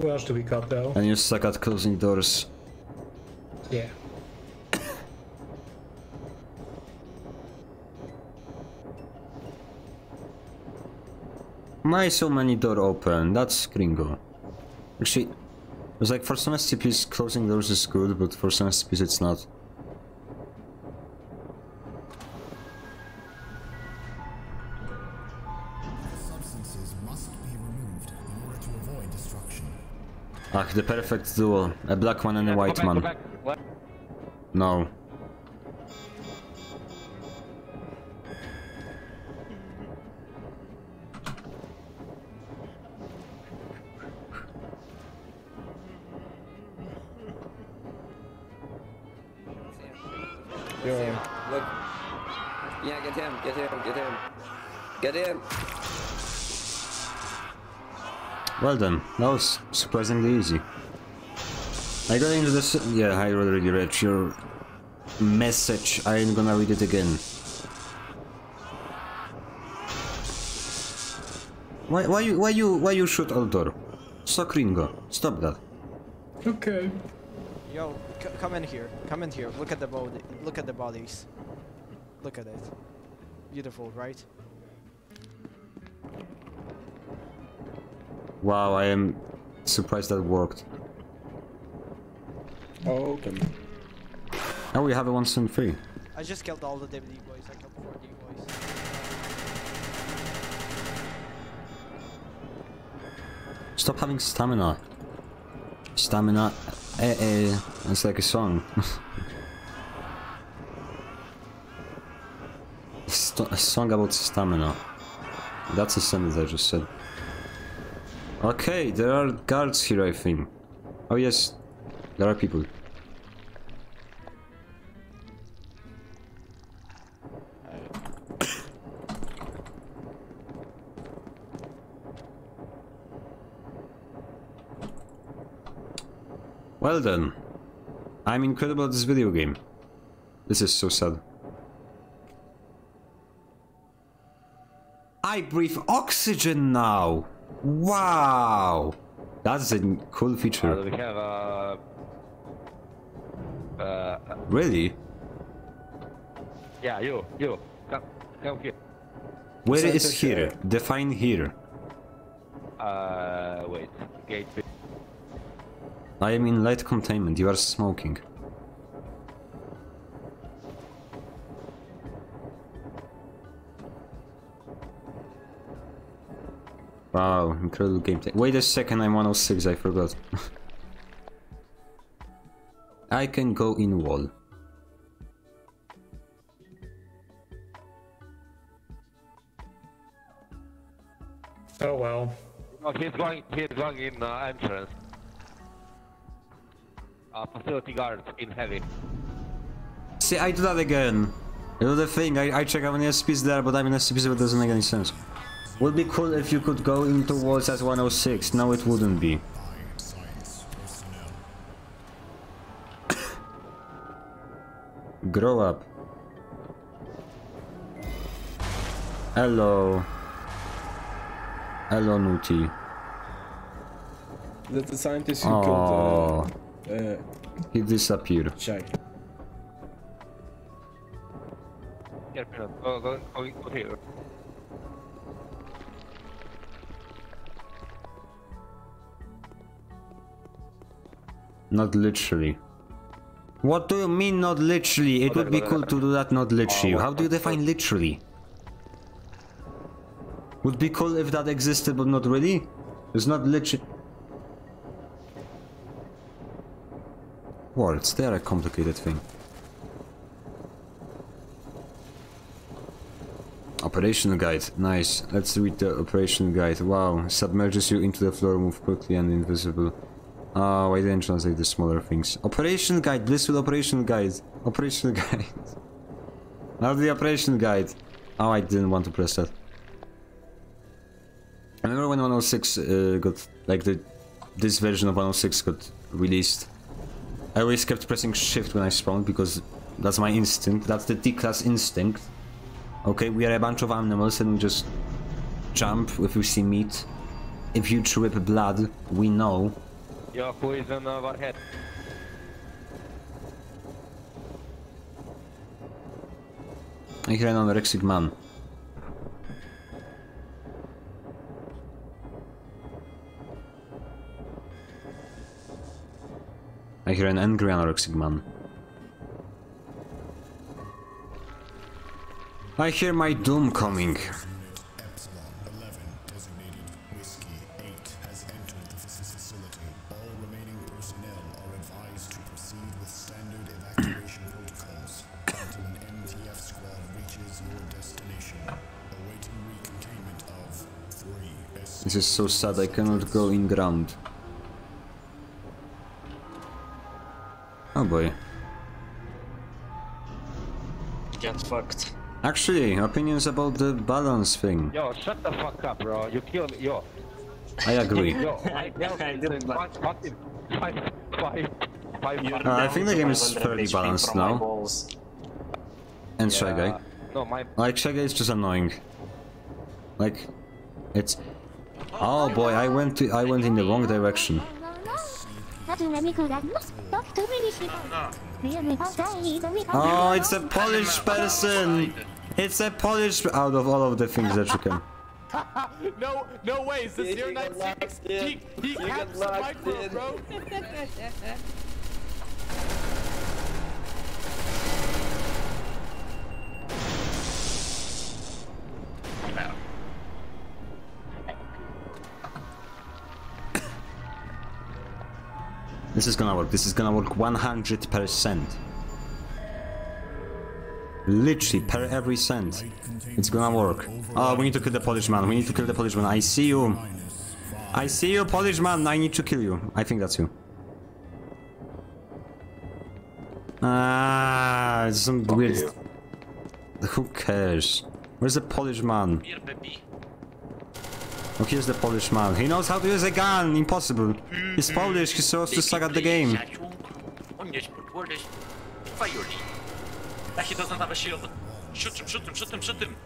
Who else do we got though? And you suck at closing doors. Yeah. Why so many door open? That's gringo. Actually, it was like for some SCPs closing doors is good, but for some SCPs it's not. Substances must be removed in order to avoid destruction. Ah, the perfect duo. A black one and a white man. No. Sam, look. Yeah, get him, get him, get him. Get him. Well done. that was surprisingly easy. I got into this. Yeah, I already read your message. I'm gonna read it again. Why, why you, why you, why you shoot Aldor? Stop Ringo. Stop that. Okay. Yo, c- come in here. Come in here. Look at the body. Look at the bodies. Look at it. Beautiful, right? Wow, I am surprised that worked. Oh, Okay. Now we have a one seven three. I just killed all the DVD boys. I killed four D boys. Stop having stamina. Stamina. Eh, eh. It's like a song. A song about stamina. That's a sentence I just said. Okay, there are guards here, I think. Oh yes, there are people. Well then, I'm incredible at this video game. This is so sad. I breathe oxygen now! Wow! That's a cool feature. we have uh, uh, Really? yeah, you, you, come, come here. Where Center is here? Define here. Uh, wait, gate. B. I am in light containment, you are smoking. Wow, incredible gameplay. Wait a second, I'm 106, I forgot. I can go in wall. Oh well. Oh, he's going, he's going in uh, entrance. Uh, facility guards in heavy. See, I do that again. You know the thing, I, I check how many SCPs there, but I'm in SCPs, so it doesn't make any sense. Would be cool if you could go into walls as 106. No, it wouldn't be. Grow up. Hello. Hello, Nuti. That the scientist who Oh, killed uh, uh, he disappeared. Shag. Here, Peanut. Go, go, go, go here. Not literally. What do you mean not literally? It would be cool to do that not literally. How do you define literally? Would be cool if that existed but not really? It's not literally... Words, they are a complicated thing. Operation guide, nice. Let's read the operation guide. Wow, submerges you into the floor, move quickly and invisible. Oh, I didn't translate the smaller things. Operation guide, this with operation guide. Operation guide. Now the operation guide. Oh, I didn't want to press that. I remember when 106 uh, got, like the, this version of 106 got released. I always kept pressing shift when I spawned because that's my instinct. That's the D-class instinct. Okay, we are a bunch of animals and we just jump if we see meat. If you trip blood, we know. Yo, who is on uh, Warhead? I hear an anorexic man. I hear an angry anorexic man. I hear my doom coming. Epsilon 11, designated Whiskey 8, has entered the fac- facility. All remaining personnel are advised to proceed with standard evacuation protocols until an MTF squad reaches your destination. Awaiting recontainment of 3 S. This is so sad, I cannot go in ground. Oh boy. Get fucked. Actually, opinions about the balance thing. Yo, shut the fuck up, bro. You kill me. Yo. I agree. Yo, I, I didn't five, fucking five, five, five, five. Uh, I think the game is fairly balanced now. And Shy Guy. No, my Like, Shy Guy is just annoying. Like, it's... Oh boy, I went to, I went in the wrong direction. Oh, oh, it's a Polish person! It's a Polish... Out of all of the things that you can... no, no way. Is this your night six? He, he caps the micro, bro. This is gonna work. This is gonna work 100%. Literally, per every cent. It's gonna work. Oh, we need to kill the Polish man. We need to kill the Polish man. I see you. I see you, Polish man. I need to kill you. I think that's you. Ah, it's some weird... Who cares? Where's the Polish man? Oh, here's the Polish man. He knows how to use a gun. Impossible. He's Polish. He's supposed to suck at the game. He doesn't have a shield. Shoot him, shoot him, shoot him, shoot him.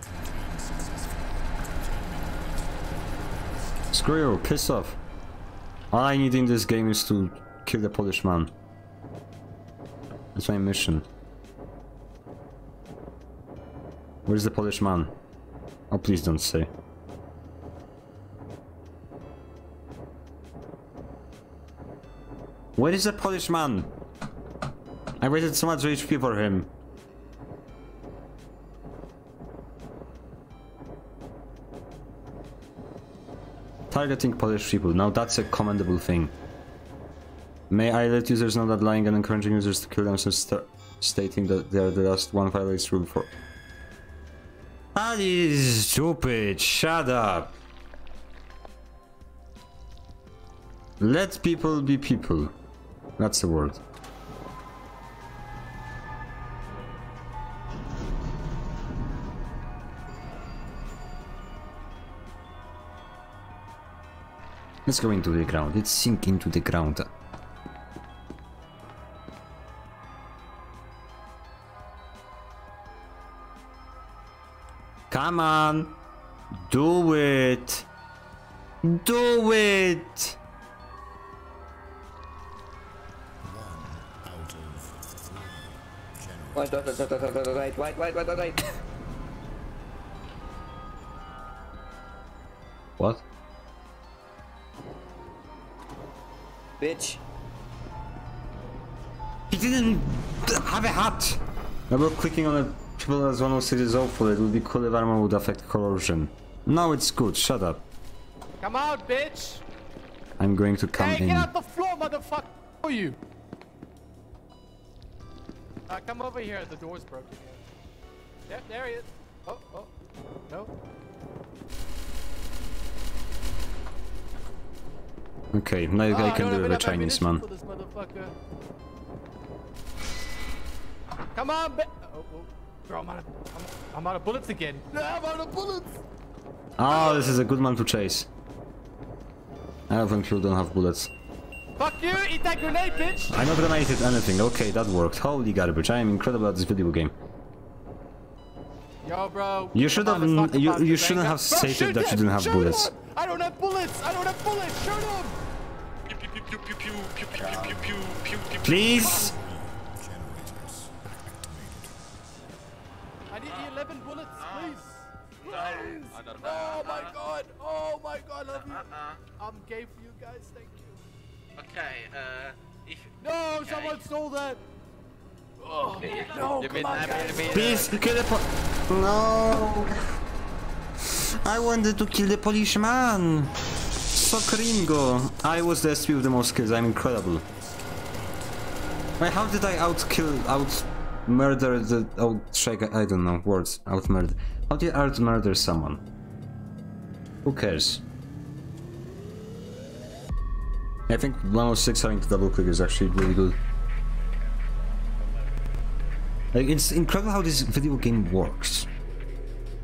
Screw you. Piss off. All I need in this game is to kill the Polish man. That's my mission. Where's the Polish man? Oh, please don't say. Where is the Polish man? I waited so much HP for him. Targeting Polish people. Now that's a commendable thing. May I let users know that lying and encouraging users to kill themselves st stating that they are the last one violates rule for... That is stupid. Shut up. Let people be people. That's the word. Let's go into the ground. Let's sink into the ground. Come on! Do it! Do it! Wait, wait, wait, wait, wait, wait, wait, wait, wait, wait, wait. What? Bitch. He didn't have a hat! Double clicking on a triple as one of is awful. It would be cool if armor would affect corrosion. No, it's good. Shut up. Come out, bitch! I'm going to come hey, in. get out the floor, motherfucker! Who are you? Uh, come over here. The door's broken. Here. Yep, there he is. Oh, oh. No. Okay, now I Ah, can don't with a Chinese man. this motherfucker. Come on, bi- oh, oh. Bro, I'm out, of, I'm, I'm out of bullets again. No, I'm out of bullets! Oh, this is a good man to chase. I don't think you don't have bullets. Fuck you! Eat that grenade, bitch! I not grenaded anything. Okay, that worked. Holy garbage! I am incredible at this video game. Yo, bro. You should have. You, you shouldn't have Bro, stated shoot that you didn't have Shoot bullets. him! I don't have bullets! I don't have bullets! Shoot him! Please. I need the 11 bullets, please! Please! Oh my god! Oh my god, love you! I'm gay for you guys, thank you. Okay, uh, if No, someone stole that! Oh, no, You come on, I guys. Please kill the po- No. I wanted to kill the policeman. So gringo. I was the SP with the most kills. I'm incredible. Wait, how did I out kill, out murder the out shake? I don't know words. Out murder. How did I out murder someone? Who cares? I think 106 having to double click is actually really good. Like, it's incredible how this video game works.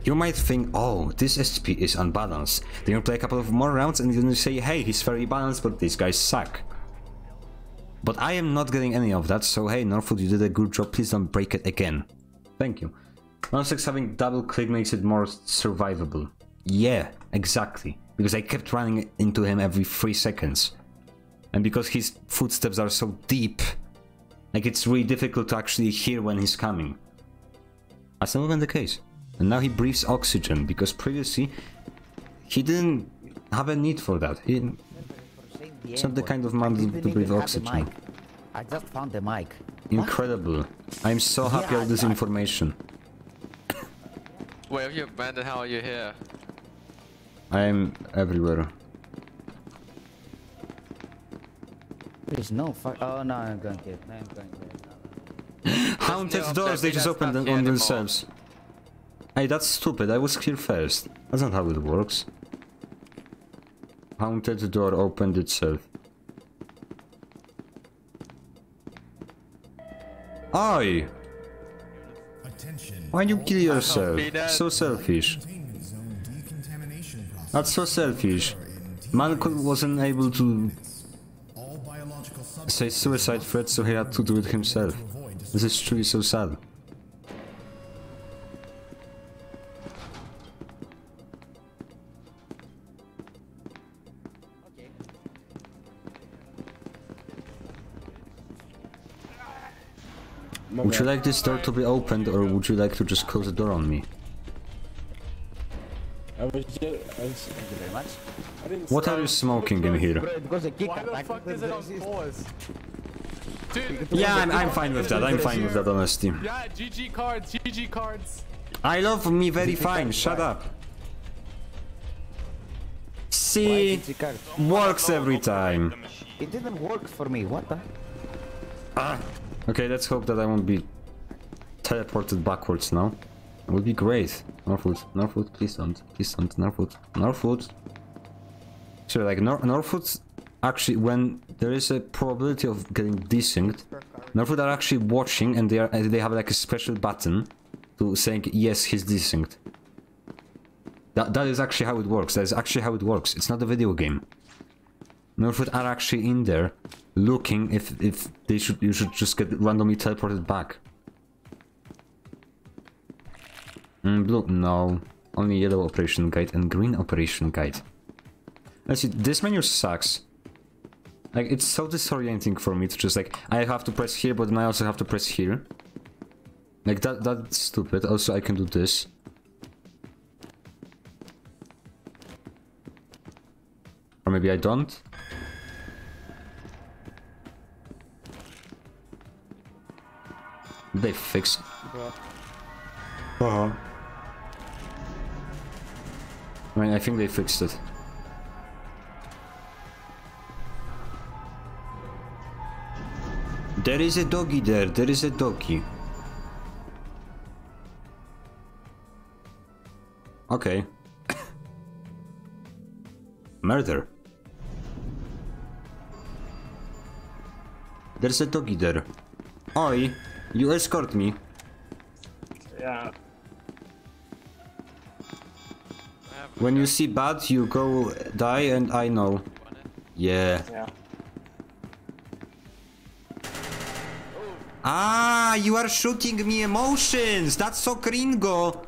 You might think, oh, this SCP is unbalanced. Then you play a couple of more rounds and then you say, hey, he's very balanced, but these guys suck. But I am not getting any of that, so hey, Northwood, you did a good job, please don't break it again. Thank you. 106 having double click makes it more survivable. Yeah, exactly. Because I kept running into him every 3 seconds. And because his footsteps are so deep, like it's really difficult to actually hear when he's coming. That's not even the case. And now he breathes oxygen because previously he didn't have a need for that. He, he's not the kind of man to, to breathe oxygen. I just found the mic. Incredible. I'm so happy Yeah, of this information. Where have you abandoned? How are you here? I'm everywhere. There's no fuck. Oh no, I'm going to. I'm going to. Haunted no doors, they just that's opened them on anymore. themselves. Hey, that's stupid. I was here first. That's not how it works. Haunted door opened itself. Oi! Why you kill yourself? So selfish. That's so selfish. Man wasn't able to say suicide threat, so he had to do it himself. This is truly so sad. Would you like this door to be opened, or would you like to just close the door on me? I was just. I was, thank you very much. What are you smoking in here? Because a kick Why the fuck is it on pause? Dude, Yeah, I'm, I'm fine with that. I'm fine with that, honestly. Yeah, GG cards, GG cards. I love me very fine. Shut up. See, works every time. It didn't work for me. What the? Ah. Okay, let's hope that I won't be teleported backwards now. Would be great. Northwood, Northwood, please don't. Please don't. Northwood, Northwood. So, like, Nor Northwood, actually, when there is a probability of getting desynced, Northwood are actually watching and they are they have like a special button to saying, yes, he's desynced. That, that is actually how it works. That is actually how it works. It's not a video game. Northwood are actually in there, looking if if they should you should just get randomly teleported back. Mm, blue, no. Only yellow operation guide and green operation guide. Let's see, this menu sucks. Like, it's so disorienting for me. to just like, I have to press here, but then I also have to press here. Like, that that's stupid. Also, I can do this. Or maybe I don't. They fixed. Uh huh. I mean, I think they fixed it. There is a doggy there. There is a doggy. Okay. Murder. There's a doggy there. Oi, you escort me. Yeah. When you see bad, you go die and I know. Yeah. Yeah. Ah, you are shooting me emotions! That's so gringo!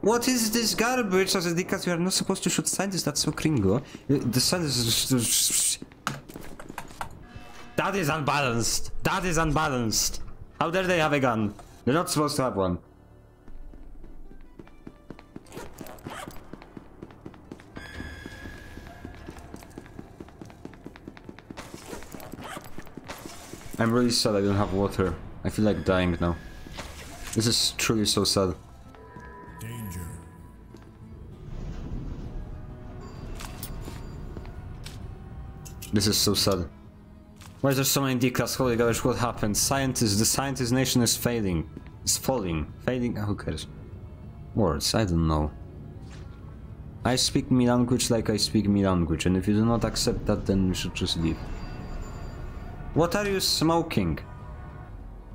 What is this garbage? As a because you are not supposed to shoot scientists, that's so gringo. The scientists... That is unbalanced! That is unbalanced! How dare they have a gun? They're not supposed to have one. I'm really sad I don't have water. I feel like dying now. This is truly so sad. Danger. This is so sad. Why is there so many decals? Holy gosh, what happened? Scientists, the scientist nation is failing. It's falling. Failing? Who cares? Words, I don't know. I speak me language like I speak me language, and if you do not accept that, then you should just leave. What are you smoking?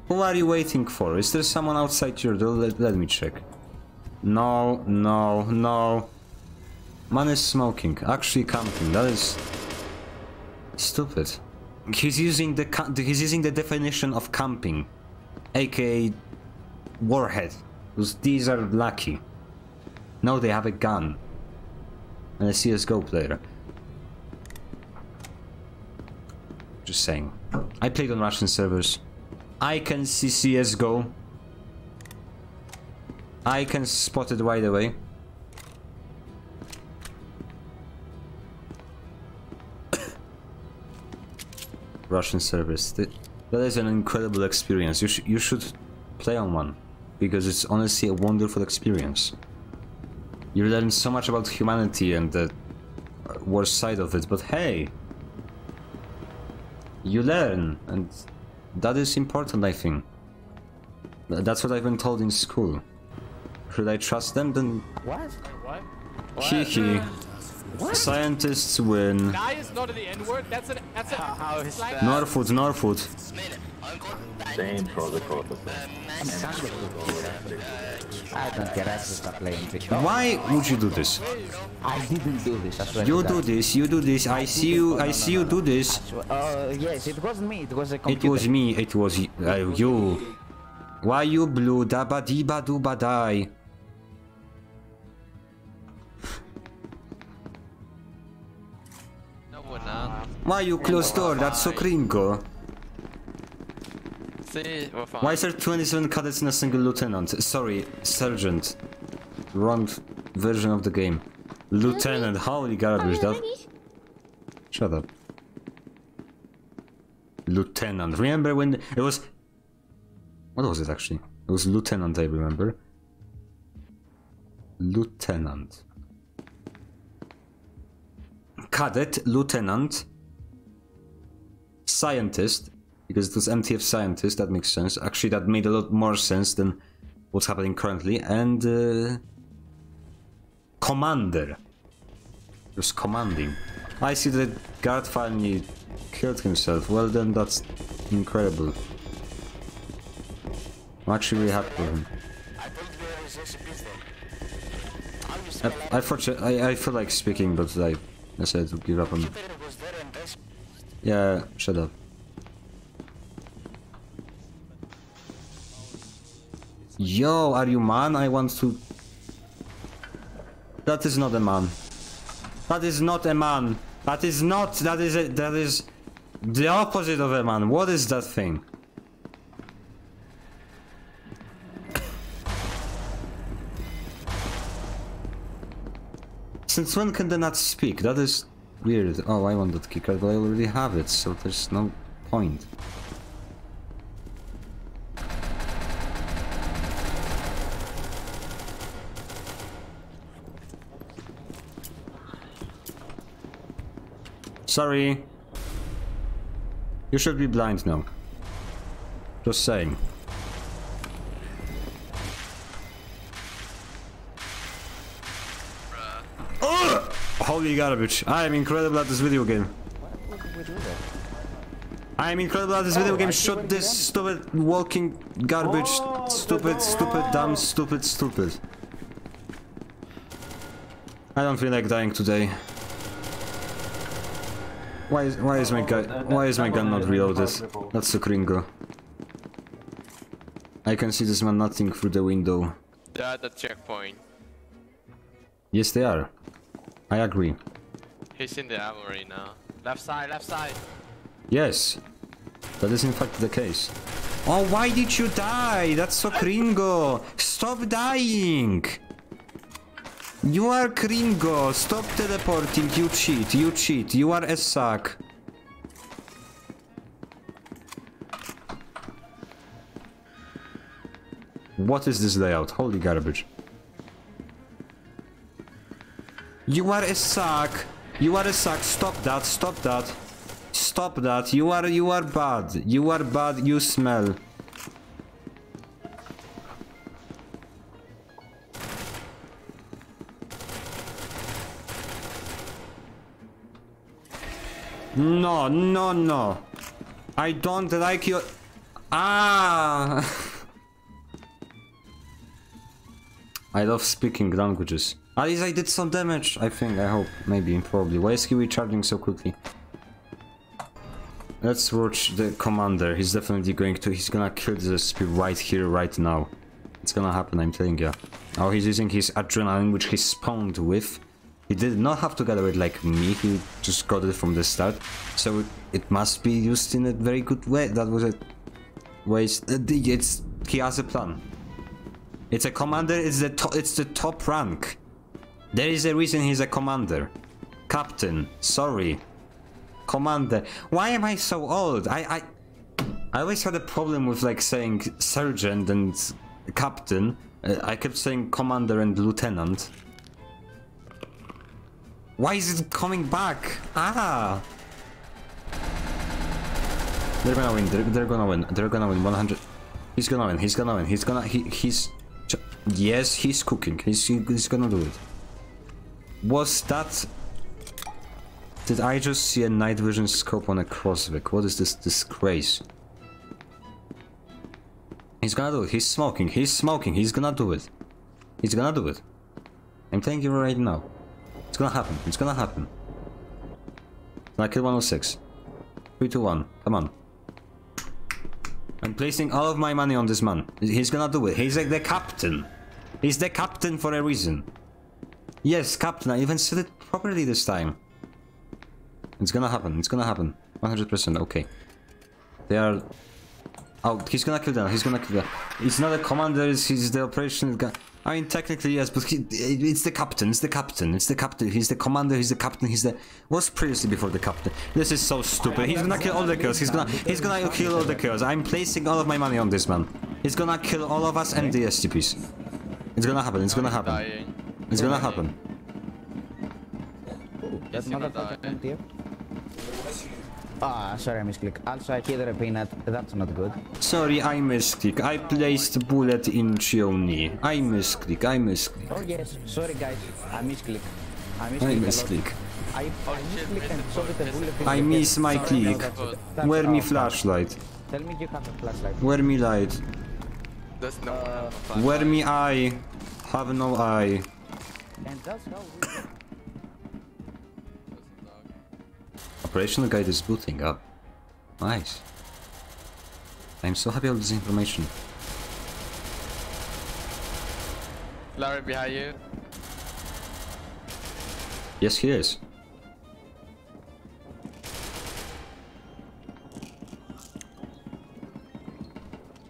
Who are you waiting for? Is there someone outside your door? Let, let me check. No, no, no. Man is smoking. Actually camping. That is... Stupid. He's using the he's using the definition of camping, aka warhead. Because these are lucky. No, they have a gun. And a CS:GO player. Just saying. I played on Russian servers. I can see CS:GO. I can spot it right away. Russian servers. That is an incredible experience. You, sh you should play on one. Because it's honestly a wonderful experience. You learn so much about humanity and the uh, worst side of it, but hey! You learn, and that is important, I think. That's what I've been told in school. Should I trust them? Then What? What? hee hee. Scientists win. Guy is not the N word. That's an. That's a. How is that? Northwood, Northwood. Same protocol. I don't care, I just stop playing TikTok. Why would you do this? I didn't do this, I swear You do God. this, you do this, I see you, I see you do this. Uh, yes, it wasn't me, it was a It was me, it was uh, you. Why you blue, da ba dee ba do ba die? No. Why you close door, that's so gringo. Why is there 27 cadets and a single lieutenant? Sorry, sergeant. Wrong version of the game. Lieutenant, holy garbage, that... Shut up. Lieutenant, remember when it was... What was it actually? It was lieutenant, I remember. Lieutenant. Cadet, lieutenant. Scientist, because it was MTF scientist, that makes sense. Actually, that made a lot more sense than what's happening currently. And uh, commander, was commanding. I see that guard finally killed himself. Well, then that's incredible. I'm actually really happy for him. I, I, I, I feel like speaking, but I decided to give up on. Yeah, shut up. Yo, are you man? I want to. That is not a man. That is not a man. That is not. That is a, that is the opposite of a man. What is that thing? Since when can they not speak? That is weird. Oh, I want that keycard, but I already have it, so there's no point. Sorry. You should be blind now. Just saying. Ugh! Holy garbage. I am incredible at this video game. I am incredible at this video game. Shut this stupid walking garbage. Stupid, stupid, dumb, stupid, stupid. I don't feel like dying today. Why is why is my gun why is my gun not reloaded? That's so gringo. I can see this man nothing through the window. They're at the checkpoint. Yes, they are. I agree. He's in the right now. Left side, left side. Yes, that is in fact the case. Oh, why did you die? That's so gringo. Stop dying. You are gringo. Stop teleporting. You cheat. You cheat. You are a suck. What is this layout? Holy garbage. You are a suck. You are a suck. Stop that. Stop that. Stop that. You are you are bad. You are bad. You smell. No, no, no. I don't like your... Ah! I love speaking languages. At least I did some damage, I think, I hope, maybe, probably. Why is he recharging so quickly? Let's watch the commander. He's definitely going to... He's gonna kill this right here, right now. It's gonna happen, I'm telling you. Oh, he's using his adrenaline, which he spawned with. He did not have to gather it like me, he just got it from the start. So it, must be used in a very good way. That was a waste. Uh, It's he has a plan. It's a commander. It's the it's the top rank. There is a reason he's a commander. Captain. Sorry. Commander. Why am I so old? I I I always had a problem with like saying sergeant and captain. Uh, I kept saying commander and lieutenant. Why is it coming back? Ah! They're gonna win. They're, they're gonna win. They're gonna win. 100. He's gonna win. He's gonna win. He's gonna. He, he's. Yes, he's cooking. He's, he- he's gonna do it. Was that. Did I just see a night vision scope on a Crossvec? What is this disgrace? He's gonna do it. He's smoking. He's smoking. He's gonna do it. He's gonna do it. I'm telling you right now. It's gonna happen. It's gonna happen. I kill 106. 3 to 1. Come on. I'm placing all of my money on this man. He's gonna do it. He's like the captain. He's the captain for a reason. Yes, captain. I even said it properly this time. It's gonna happen. It's gonna happen. 100%. Okay. They are... Oh, he's gonna kill them. He's gonna kill them. He's not a commander. He's the operational guy. I mean, technically, yes, but he, it's the captain. It's the captain. It's the captain. He's the commander. He's the captain. He's the... What's previously before the captain? This is so stupid. He's gonna kill all the kills. He's gonna... He's gonna kill all the kills. I'm placing all of my money on this man. He's gonna kill all of us and the SCPs. It's gonna happen. It's gonna happen. It's gonna happen. That motherfucker went here. Ah, sorry, I misclicked. Also, I hit a peanut. That's not good. Sorry, I misclick. I placed bullet in Chioni. I misclick. I misclick. Oh yes, sorry guys. I misclick. I I misclick. a lot. misclick. I, I misclick and saw the bullet. in I miss head. my Sorry, click. no, that's it. That's Where me all. flashlight? Tell me you have a flashlight. Where me light? There's no Uh, Where me eye? Have no eye. And that's how we... Operational guide is booting up. Nice. I'm so happy with this information. Larry behind you. Yes, he is.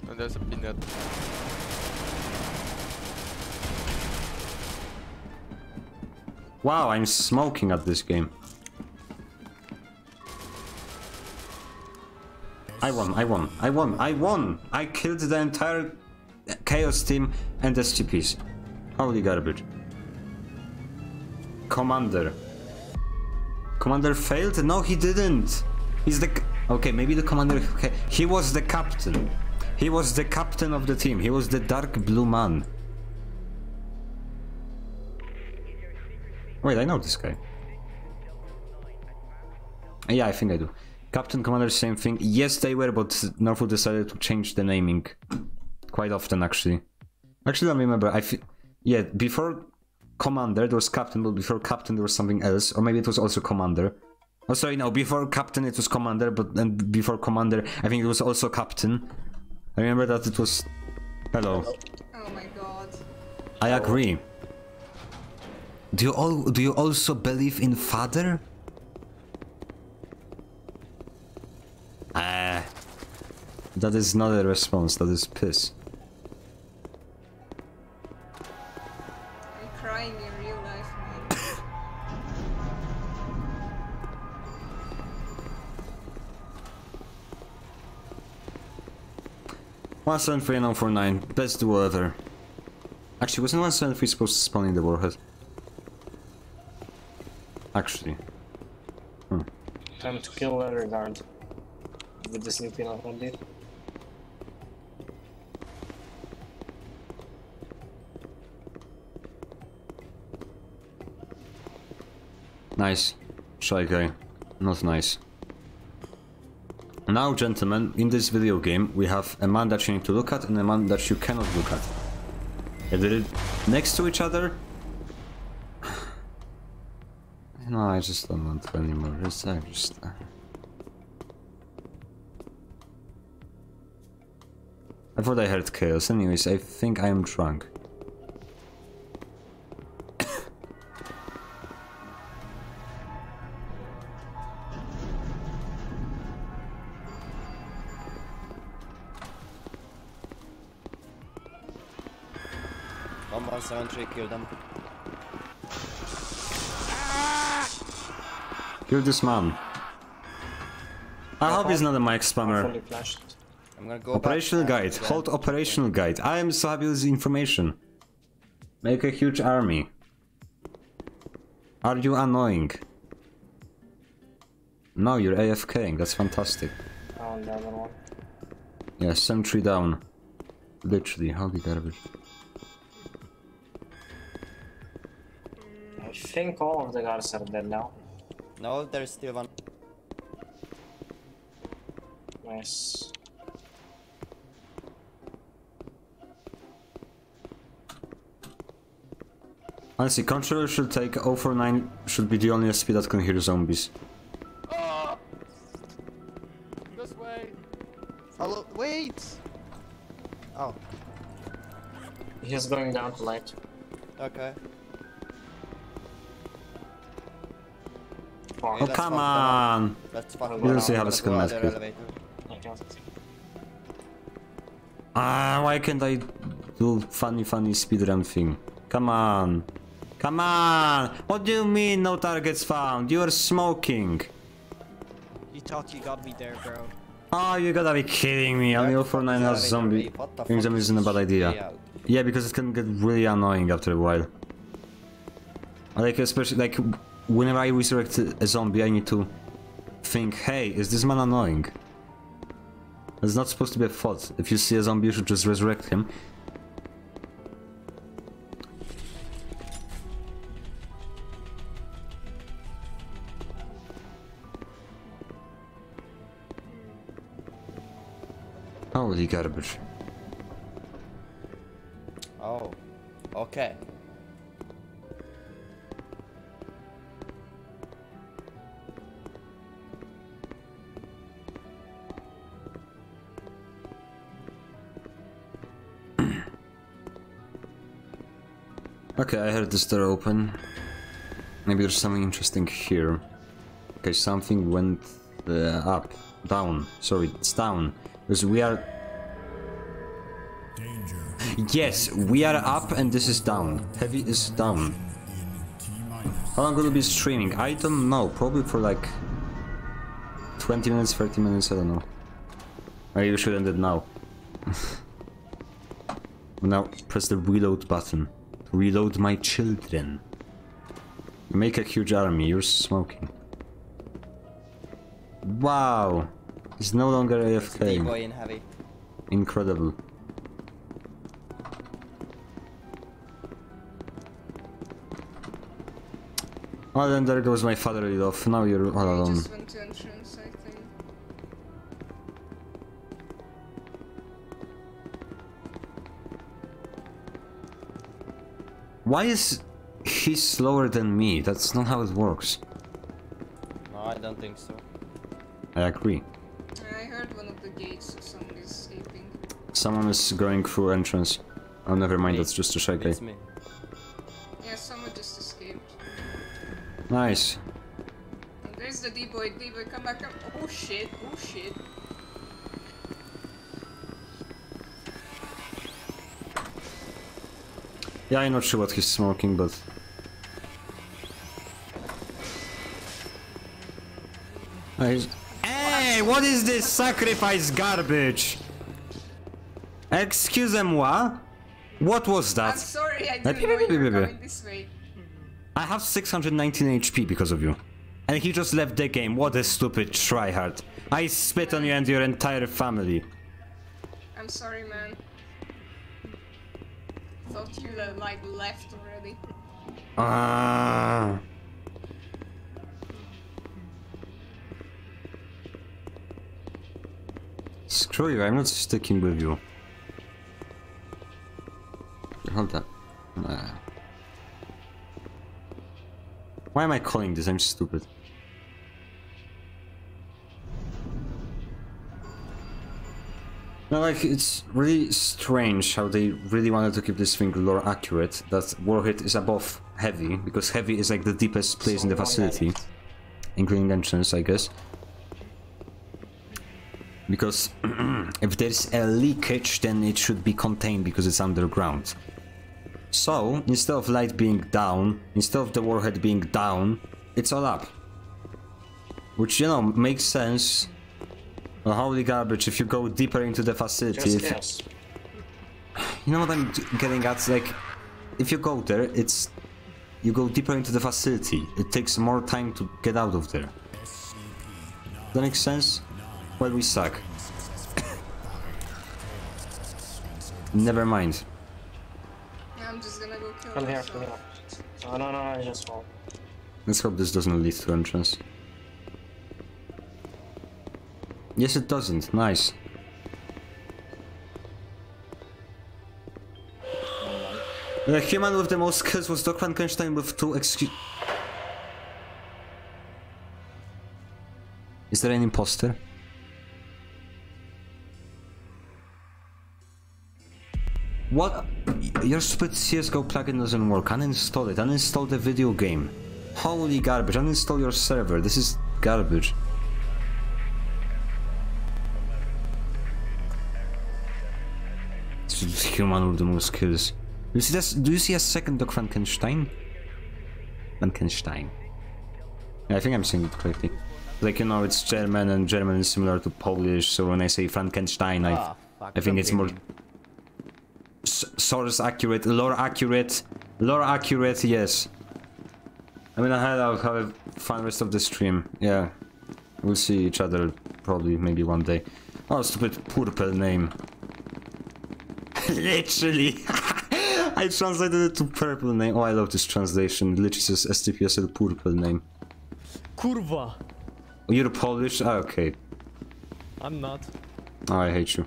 And there's a peanut. Wow, I'm smoking at this game. I won, I won, I won, I won! I killed the entire Chaos team and SCPs. Holy garbage. Commander. Commander failed? No, he didn't! He's the... Okay, maybe the commander... Okay, he was the captain. He was the captain of the team. He was the dark blue man. Wait, I know this guy. Yeah, I think I do. Captain Commander, same thing. Yes, they were, but Northwood decided to change the naming quite often, actually. Actually, I don't remember. I yeah, before Commander there was Captain, but before Captain there was something else, or maybe it was also Commander. Oh, sorry, no. Before Captain it was Commander, but then before Commander I think it was also Captain. I remember that it was. Hello. Oh my god. I agree. Do you all do you also believe in father? Ah. that is not a response, that is piss. I'm crying in real life, man. One seven three nine four nine, best duo ever. Actually, wasn't one seven three supposed to spawn in the warhead? Actually. Time to kill leather guard. The sleeping on indeed. Nice. Shy guy. Not nice. Now, gentlemen, in this video game, we have a man that you need to look at and a man that you cannot look at. If they're next to each other... No, I just don't want to anymore. It's, I just... Uh, I thought I heard chaos. Anyways, I think I am drunk. One three, kill them. Kill this man. I hope he's not a mic spammer. Fully flashed. I'm gonna go Operational back guide. and- Hold operational guide. I am so happy with the information. Make a huge army. Are you annoying? No, you're AFKing. That's fantastic. On the other one. Yeah, sentry down. Literally, holy garbage. I think all of the guards are dead now. No, there's still one. Nice. Honestly, controller should take 049 should be the only SP that can hear zombies. Oh! This way. Follow. Wait. Oh. He's going down to light. Okay. Fuck. Oh, let's come fuck them up. on! Let's fuck You them don't see how I'm it's gonna go gonna make. Ah, why can't I do funny, funny speedrun thing? Come on. Come on! What do you mean no targets found? You are smoking. You thought you got me there, bro. Oh, you gotta be kidding me. Only 049 has zombie. Being zombie is isn't a bad idea. Yeah, because it can get really annoying after a while. Like, especially, like, whenever I resurrect a zombie, I need to think, hey, is this man annoying? It's not supposed to be a thought. If you see a zombie, you should just resurrect him. really garbage. Oh, okay. okay, I heard this door open. Maybe there's something interesting here. Okay, something went uh, up, down, sorry, it's down. Because we are Yes, we are up and this is down. Heavy is down. How long will it be streaming? I don't know. Probably for like 20 minutes, 30 minutes. I don't know. Maybe we should end it now. now press the reload button. Reload my children. Make a huge army. You're smoking. Wow. He's no longer AFK. D-boy in heavy. Incredible. Oh, then there goes my father lead off. Now you're all alone. Just went to entrance, I think. Why is he slower than me? That's not how it works. No, I don't think so. I agree. I heard one of the gates, so someone is escaping. Someone is going through entrance. Oh, never mind, that's just a shy guy. Nice. There's the D-boy, D-boy, come back, come. Oh shit, oh shit. Yeah, I'm not sure what he's smoking, but... Oh, he's- Hey, what is this sacrifice garbage? Excuse moi? What was that? I'm sorry, I didn't know you were baby. coming this way. I have 619 HP because of you. And he just left the game. What a stupid tryhard. I spit on you and your entire family. I'm sorry, man. Thought you uh, like left already. Ah. Screw you, I'm not sticking with you. Hold up. Nah. Why am I calling this? I'm stupid. No, like, it's really strange how they really wanted to keep this thing lore accurate, that Warhead is above Heavy, because Heavy is like the deepest place in the facility, including entrance, I guess. Because if there's a leakage, then it should be contained because it's underground. So, instead of light being down, instead of the warhead being down, it's all up. Which, you know, makes sense. Well, holy garbage, if you go deeper into the facility... Just if- guess. you know what I'm getting at? Like, if you go there, it's... You go deeper into the facility. It takes more time to get out of there. That makes sense? Well, we suck. Never mind. Yeah, I'm just gonna go kill Come here, myself. come here. Oh, no, no, I just fall. Let's hope this doesn't lead to entrance. Yes, it doesn't. Nice. The human with the most skills was Dock Frankenstein with two excuse. Is there an imposter? What? Your stupid CSGO plugin doesn't work. Uninstall it. Uninstall the video game. Holy garbage. Uninstall your server. This is garbage. Human with the most skills. You see this? Do you see a second Dock Frankenstein? Frankenstein. Yeah, I think I'm saying it correctly. Like you know, it's German, and German is similar to Polish. So when I say Frankenstein, I, ah, fuck, I think it's more source accurate, lore accurate, lore accurate. Yes. I'm gonna head out. Have a fun rest of the stream. Yeah, we'll see each other probably maybe one day. Oh, stupid purple name. Literally. I translated it to purple name. Oh, I love this translation. It Literally says SCPSL purple name. Kurwa. You're Polish? Ah, okay. I'm not. Oh, I hate you.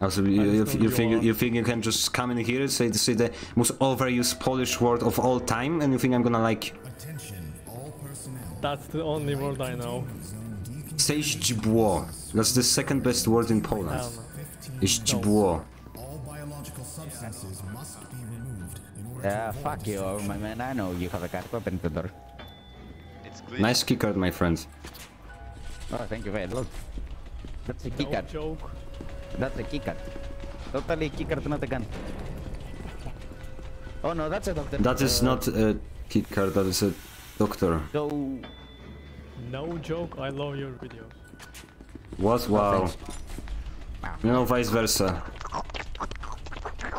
Also, you, you, just you you think are. you think you can just come in here, say say the most overused Polish word of all time, and you think I'm gonna like That's the only word I know. say źdźbło? That's the second best word in Poland. Hell Źdźbło. Yeah, fuck you, my man. I know you have a card. Open the door. It's Nice keycard, my friend. Oh, thank you very much. That's a keycard. joke. That's a keycard. Totally keycard, not a gun. Oh no, that's a doctor. That is Uh, not a keycard, that is a doctor. So, No joke, I love your videos. What? Wow. You know, vice versa.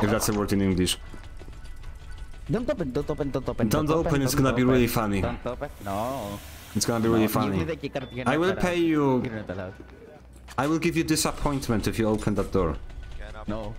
If that's a word in English. don't open, don't open, don't open. Don't open, it's gonna be really funny. Don't open. No. It's gonna be really No, give me funny. the keycard, you're I will pay you. You're not allowed. I will give you disappointment if you open that door. No.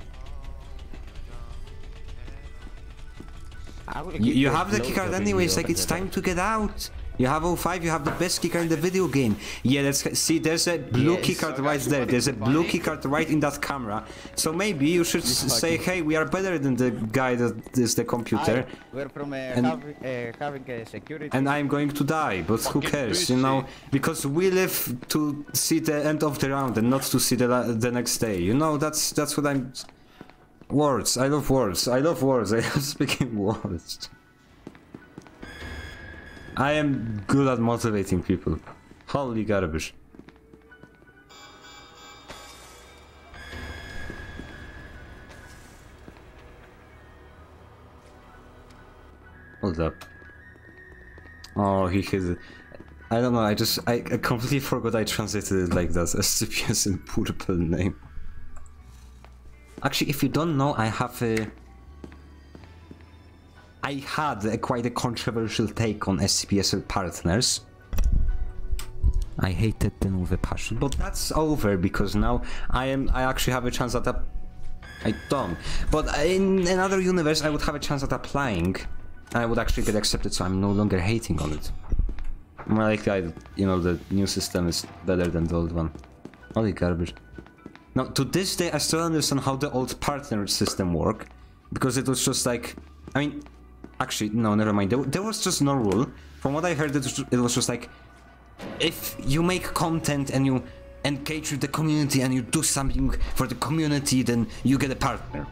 I will You, you have the blowjob keycard if anyways, like it's time to get out. You have 05, you have the best keycard in the video game. Yeah, let's see, there's a blue Yes. keycard right there. There's a blue keycard right in that camera. So maybe you should say, hey, we are better than the guy that is the computer. We're from uh, And- having, uh, having a security. And I'm going to die, but who cares, you know? Because we live to see the end of the round and not to see the the next day. You know, that's that's what I'm. Words. I love words. I love words. I love speaking words. I am good at motivating people. Holy garbage. Hold up. Oh, he it. I don't know, I just, I, I completely forgot I translated it like that. SCPS in purple name. Actually, if you don't know, I have a... I had a, quite a controversial take on SCPS partners. I hated them with a passion, but that's over because now I am. I actually have a chance at a. I don't. But in another universe, I would have a chance at applying, and I would actually get accepted. So I'm no longer hating on it. More like I, you know, the new system is better than the old one. Holy garbage. Now, to this day, I still understand how the old partner system worked, because it was just like, I mean, actually, no, never mind. There, there was just no rule. From what I heard, it was, it was just like, if you make content and you engage with the community and you do something for the community, then you get a partner.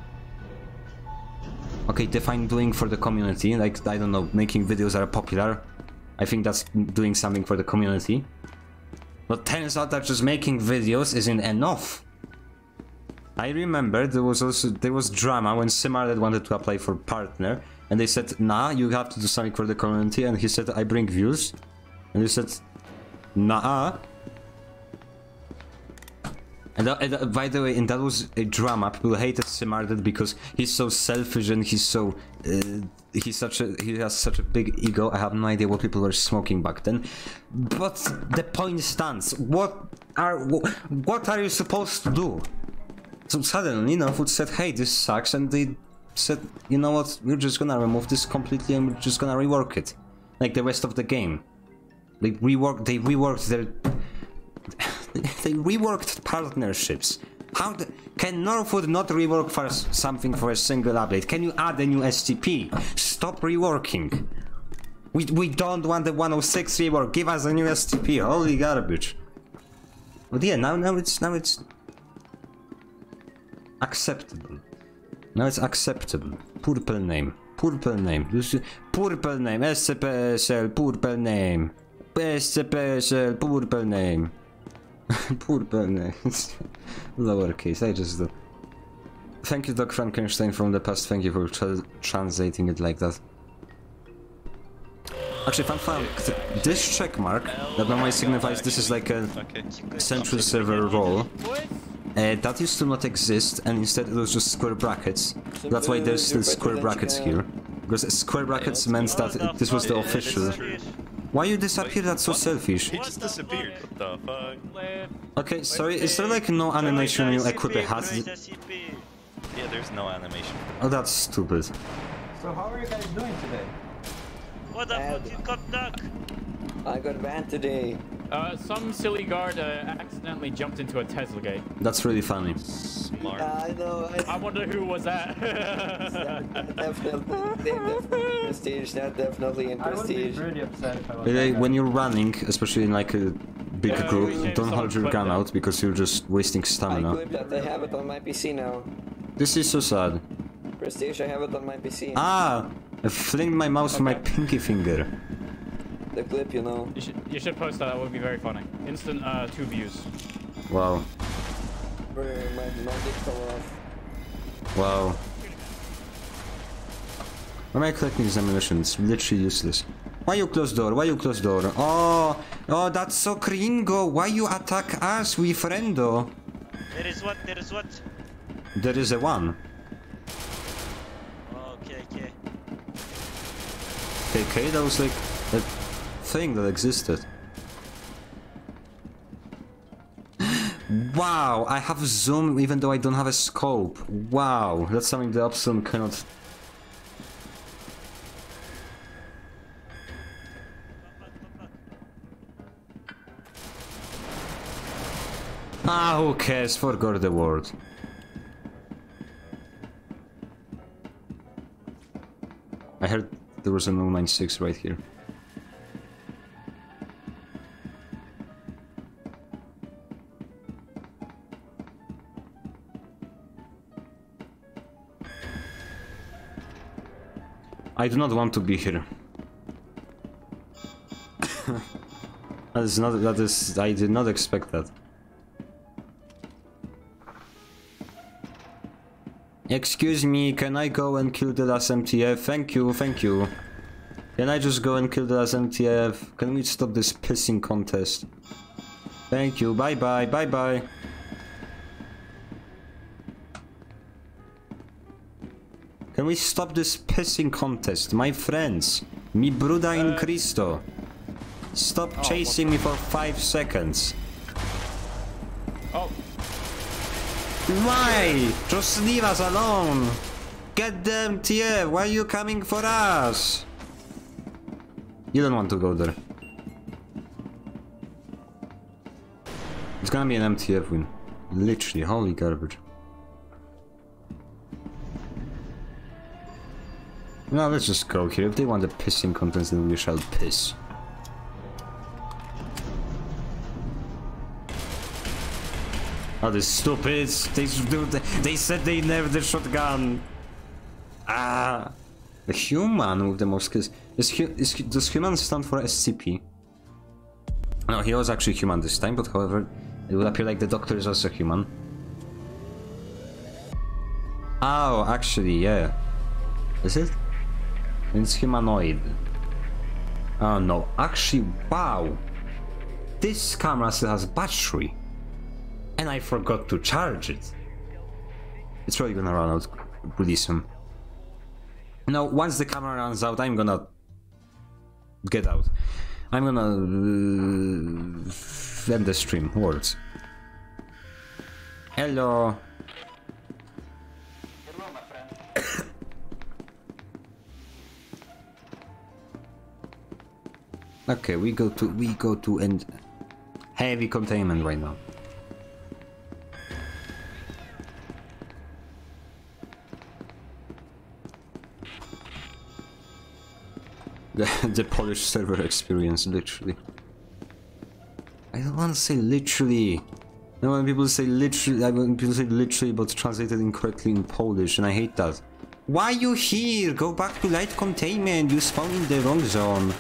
Okay, define doing for the community. Like, I don't know, making videos that are popular. I think that's doing something for the community. But turns out that just making videos isn't enough. I remember there was also there was drama when Simarlet wanted to apply for partner, and they said, "Nah, you have to do something for the community." And he said, "I bring views," and he said, "Nah." And, that, and that- by the way, and that was a drama. People hated Simarlet because he's so selfish and he's so uh, he's such a he has such a big ego. I have no idea what people were smoking back then, but the point stands. What are what are you supposed to do? So suddenly, Northwood said, "Hey, this sucks," and they said, "You know what? We're just gonna remove this completely, and we're just gonna rework it, like the rest of the game." They reworked. They reworked their. they reworked partnerships. How the, can Northwood not rework for something for a single update? Can you add a new SCP? Stop reworking. We we don't want the 106 rework. Give us a new SCP. Holy garbage. But yeah, now now it's now it's acceptable. Now it's acceptable. Purple name. Purple name. This is- Purple name. SCPSL. Purple name. SCPSL. Purple name. Purple name. Lowercase. I just do. Thank you, Dock Frankenstein from the past. Thank you for tra translating it like that. Actually, fun fact, this check mark that normally signifies this is like a central server role. Uh, that used to not exist, and instead it was just square brackets. That's why there's still square brackets here. Because square brackets meant that this was the official. Why you disappear? That's so selfish. He just disappeared. What the fuck? Okay, sorry, is there like no animation when you equip a hat? Yeah, there's no animation. Oh, that's stupid. So how are you guys doing today? What the fuck you got duck? I got banned today. Uh, some silly guard uh, accidentally jumped into a Tesla gate. That's really funny. Smart. I know. I, I wonder who was that. definitely, definitely prestige. That definitely in I would be prestige. upset if I was But, uh, when you're running, especially in like a big Yeah, group, don't hold your gun out because you're just wasting I stamina. equipped that. I have it on my PC now. This is so sad. Prestige, I have it on my PC. Ah, I flinged my mouse with my pinky finger. The clip, you know. You should, you should post that. That would be very funny. Instant uh, two views. Wow. Bro, my, my dick fell off. Wow. Why am I collecting these ammunition? It's literally useless. Why you close door? Why you close door? Oh, oh, that's so gringo. Why you attack us, we friendo? There is what? There is what? There is a one. Okay, okay. Okay, that was like a thing that existed. Wow, I have zoom even though I don't have a scope. Wow, that's something the Epsilon cannot... Ah, who cares? Forgot the word. I heard there was an 096 right here. I do not want to be here. that is not, that is, I did not expect that. Excuse me, can I go and kill the last MTF? Thank you, thank you. Can I just go and kill the last MTF? Can we stop this pissing contest? Thank you, bye bye, bye bye. Can we stop this pissing contest? My friends, mi bruda in uh, Cristo. Stop oh, chasing me for five seconds. Oh. Why? Just leave us alone. Get them, TF. Why are you coming for us? You don't want to go there. It's gonna be an MTF win. Literally, holy garbage. No, let's just go here. If they want the pissing contents, then we shall piss. Oh, the stupids! They they said they never the shotgun. Ah, the human with the most kills. Is, is does human stand for SCP? No, he was actually human this time, but however, it would appear like the doctor is also human. Oh, actually, yeah. Is it? It's humanoid. Oh no, actually, wow! This camera still has battery. And I forgot to charge it. It's probably gonna run out pretty soon. Now, once the camera runs out, I'm gonna get out. I'm gonna uh, end the stream. Words. Hello. Okay, we go to we go to end heavy containment right now. The, the Polish server experience, literally. I don't want to say literally. No, when people say literally, I when people say literally, but translated incorrectly in Polish, and I hate that. Why you here? Go back to light containment. You spawn in the wrong zone.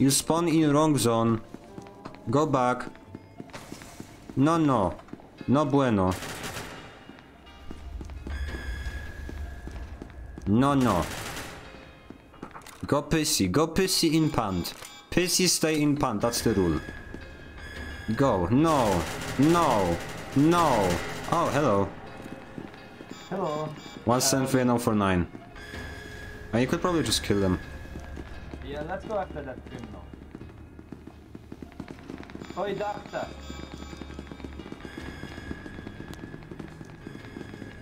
You spawn in wrong zone. Go back. No, no. No bueno. No, no. Go pussy. Go pussy in pant. Pussy stay in pant. That's the rule. Go. No. No. No. Oh, hello. Hello. One seven three and 049. Oh, you could probably just kill them. Yeah, let's go after that criminal. Oi, doctor.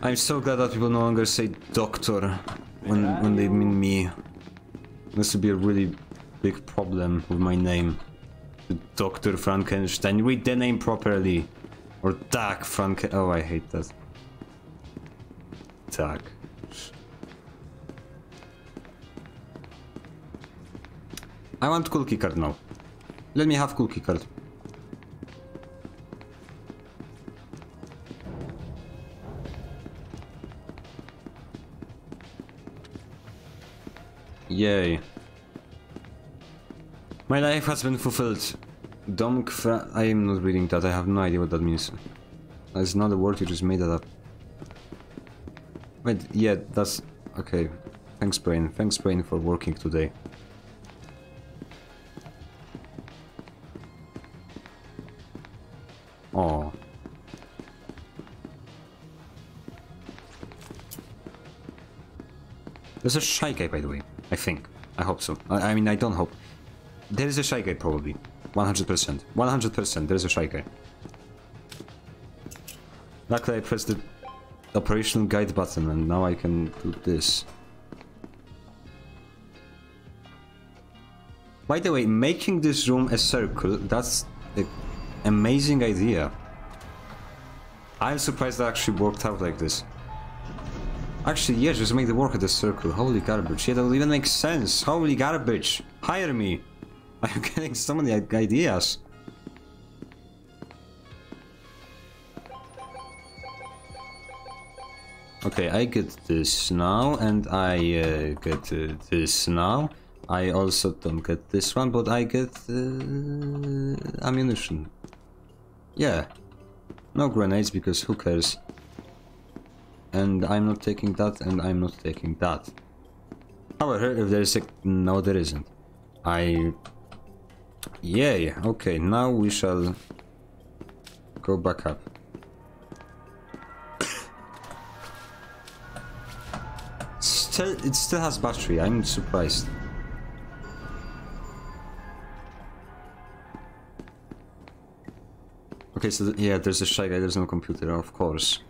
I'm so glad that people no longer say doctor when when they mean me. This would be a really big problem with my name. Dr. Frankenstein. Read the name properly. Or Dock Franken... Oh, I hate that. Dock. I want cool key card now. Let me have cool key card. Yay. My life has been fulfilled. Dom I am not reading that, I have no idea what that means. That's not a word, you just made that up. Wait, yeah, that's... Okay. Thanks, Brain. Thanks, Brain, for working today. Oh. There's a shy guy, by the way. I think. I hope so. I, I mean, I don't hope. There is a shy guy, probably. 100%. 100% there's a shy guy. Luckily, I pressed the operational guide button, and now I can do this. By the way, making this room a circle, that's an amazing idea. I'm surprised that actually worked out like this. Actually, yeah, just make the work of the circle. Holy garbage. Yeah, that will even make sense. Holy garbage. Hire me. I'm getting so many ideas. Okay, I get this now, and I uh, get uh, this now. I also don't get this one, but I get uh, ammunition. Yeah. No grenades, because who cares? And I'm not taking that, and I'm not taking that. However, if there's a... No, there isn't. I... Yay, okay, now we shall go back up. Still, it still has battery, I'm surprised. Okay, so th- yeah, there's a shy guy, there's no computer, of course.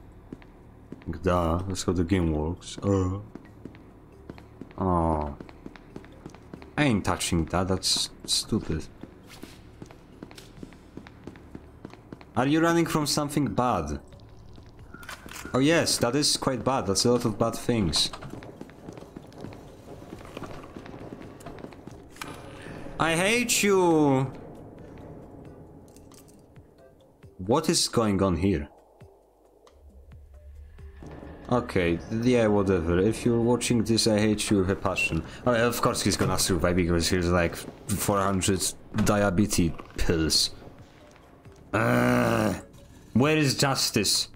Duh, that's how the game works. Uh. Oh. I ain't touching that, that's stupid. Are you running from something bad? Oh yes, that is quite bad, that's a lot of bad things. I hate you! What is going on here? Okay, yeah, whatever. If you're watching this, I hate you with a passion. Oh, of course he's gonna survive because he's like 400 diabetes pills. Uh, where is justice?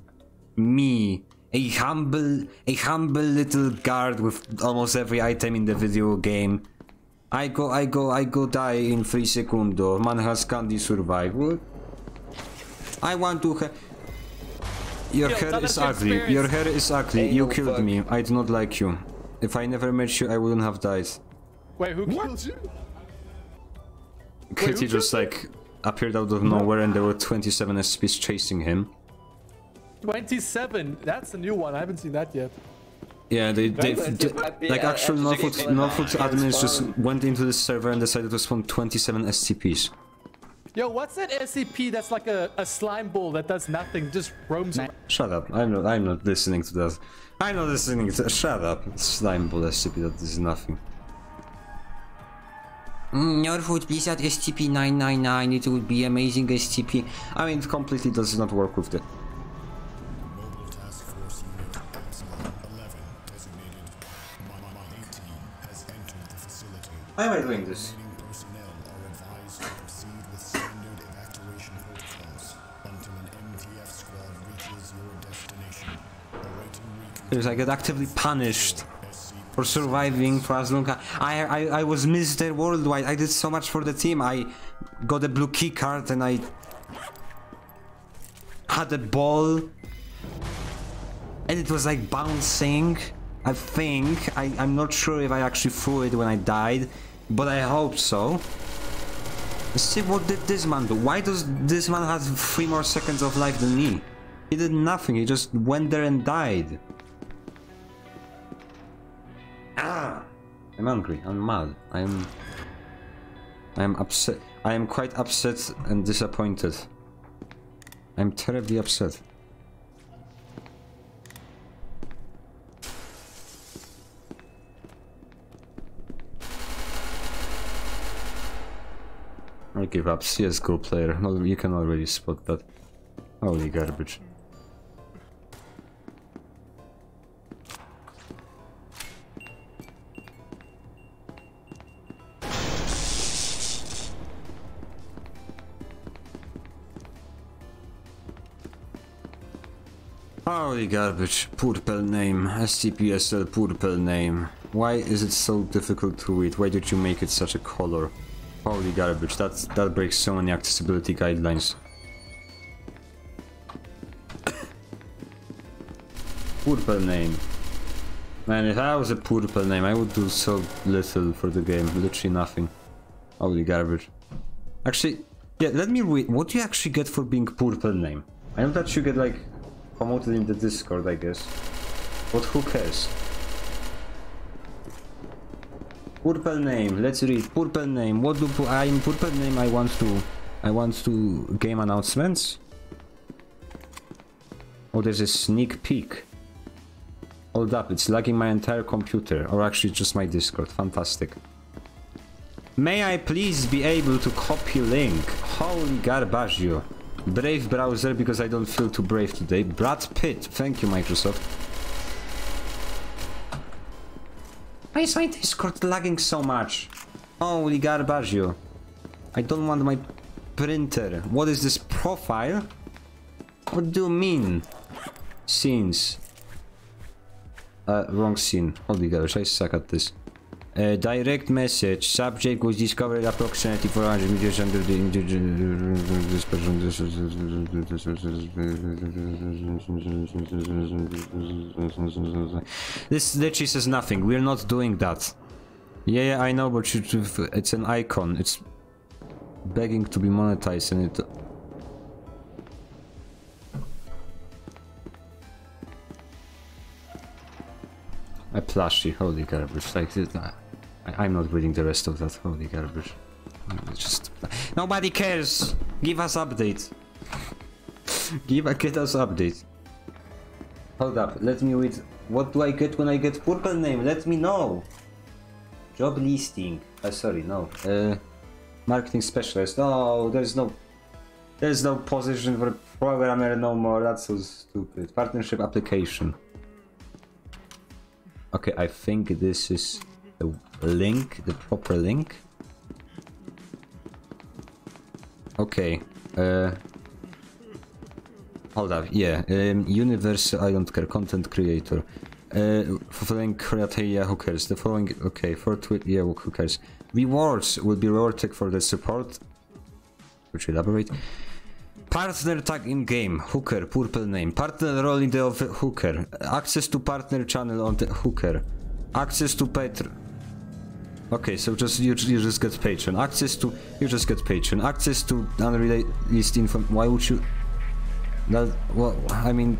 Me, a humble, a humble little guard with almost every item in the video game. I go, I go, I go die in 3 secundo. Man has candy survive. What? I want to... Ha Your Yo, hair is ugly. experience. Your hair is ugly. Hey, you no killed fuck. me. I do not like you. If I never met you, I wouldn't have died. Wait, who killed you? Kitty just like appeared out of nowhere and there were 27 SCPs chasing him. 27. That's a new one. I haven't seen that yet. Yeah, they, they, they- like actual actually Northwood, Northwood admins just went into the server and decided to spawn 27 SCPs. Yo, what's that SCP that's like a, a slime ball that does nothing, just roams around? Shut up! I'm not. I'm not listening to that. I'm not listening to. Shut up! Slime ball SCP. That is nothing. Mm, Northwood Blizzard SCP 999. It would be amazing SCP. I mean, it completely does not work with the. Mobile Task Force Unit Epsilon 11, designated Mama 18, has entered the facility. Why am I doing this? I get actively punished for surviving for as long as I, I I was Mr. Worldwide. I did so much for the team. I got a blue key card and I had a ball and it was like bouncing. I think I I'm not sure if I actually threw it when I died, but I hope so. See what did this man do? Why does this man have three more seconds of life than me? He did nothing. He just went there and died. Ah! I'm angry. I'm mad. I'm. I'm upset. I am quite upset and disappointed. I'm terribly upset. I give up. CSGO player. No, you can already spot that. Holy garbage. Oh, Holy garbage. Purple name. SCPSL purple name. Why is it so difficult to read? Why did you make it such a color? Holy garbage. That's, that breaks so many accessibility guidelines. purple name. Man, if I was a purple name, I would do so little for the game. Literally nothing. Holy garbage. Actually, yeah, let me read. What do you actually get for being purple name? I know that you get like promoted in the Discord, I guess. But who cares? Purple name. Let's read. Purple name. What do I in purple name? I want to. I want to game announcements. Oh, there's a sneak peek. Hold up, it's lagging my entire computer, or actually just my Discord. Fantastic. May I please be able to copy link? Holy garbaggio. Brave browser because I don't feel too brave today. Brad Pitt. Thank you, Microsoft. Why is my Discord lagging so much? Holy garbaggio. I don't want my printer. What is this profile? What do you mean? Scenes. Uh, wrong scene. Holy gosh, I suck at this. Uh, direct message. Subject was discovered approximately 400 meters under the this. This literally says nothing. We're not doing that. Yeah, yeah, I know, but it's an icon. It's begging to be monetized, and it. A plushie, holy garbage. Like, it, I, I'm not reading the rest of that, holy garbage. Just... Nobody cares! Give us update! Give a get us update. Hold up, let me read. What do I get when I get purple name? Let me know! Job listing. Uh, sorry, no. Uh, marketing specialist. Oh, there's no... There's no position for programmer no more. That's so stupid. Partnership application. Okay, I think this is link, the proper link. Okay, uh... Hold up, yeah, um, Universal, I don't care, content creator. Uh, following criteria, who cares? The following, okay, for tweet, yeah, who cares? Rewards will be rewarded for the support. Which elaborate? Partner tag in game, hooker, purple name. Partner role in the hooker. Access to partner channel on the hooker. Access to Patreon. Okay, so just you, you just get Patreon. Access to you just get Patreon. Access to unreleased info. Why would you? That well, I mean,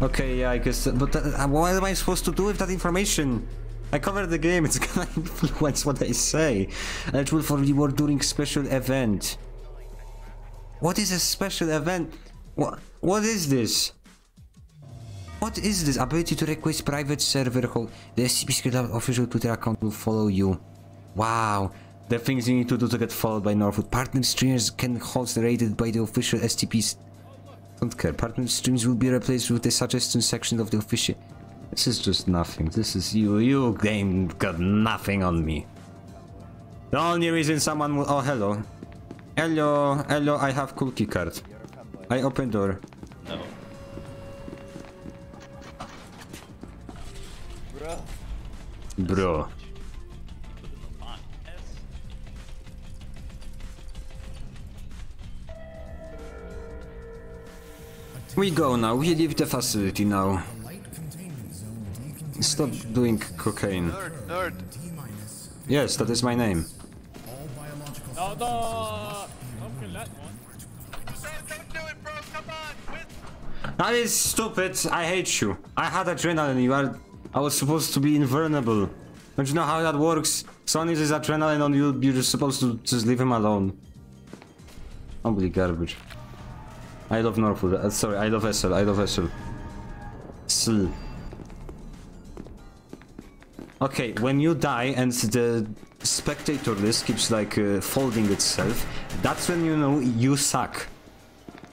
okay, yeah, I guess. But that, uh, what am I supposed to do with that information? I covered the game. It's gonna influence what I say. Eligible for reward during special event. What is a special event? What what is this? What is this? Ability to request private server hold. The SCP official Twitter account will follow you. Wow. The things you need to do to get followed by Northwood. Partner streamers can host rated by the official STPs. Don't care. Partner streams will be replaced with the suggestion section of the official. This is just nothing. This is you. You game got nothing on me. The only reason someone will. Oh, hello. Hello, hello, I have cookie card. I open door. Bro. We go now, we leave the facility now. Stop doing cocaine. Nerd, nerd. Yes, that is my name. That is stupid. I hate you. I had adrenaline. You are. I was supposed to be invulnerable. Don't you know how that works? Someone uses adrenaline on you. You're supposed to just leave him alone. Holy garbage. I love Northwood. Uh, sorry, I love SL. I love Essel. Sl. Okay, when you die and the spectator list keeps like uh, folding itself, that's when you know you suck.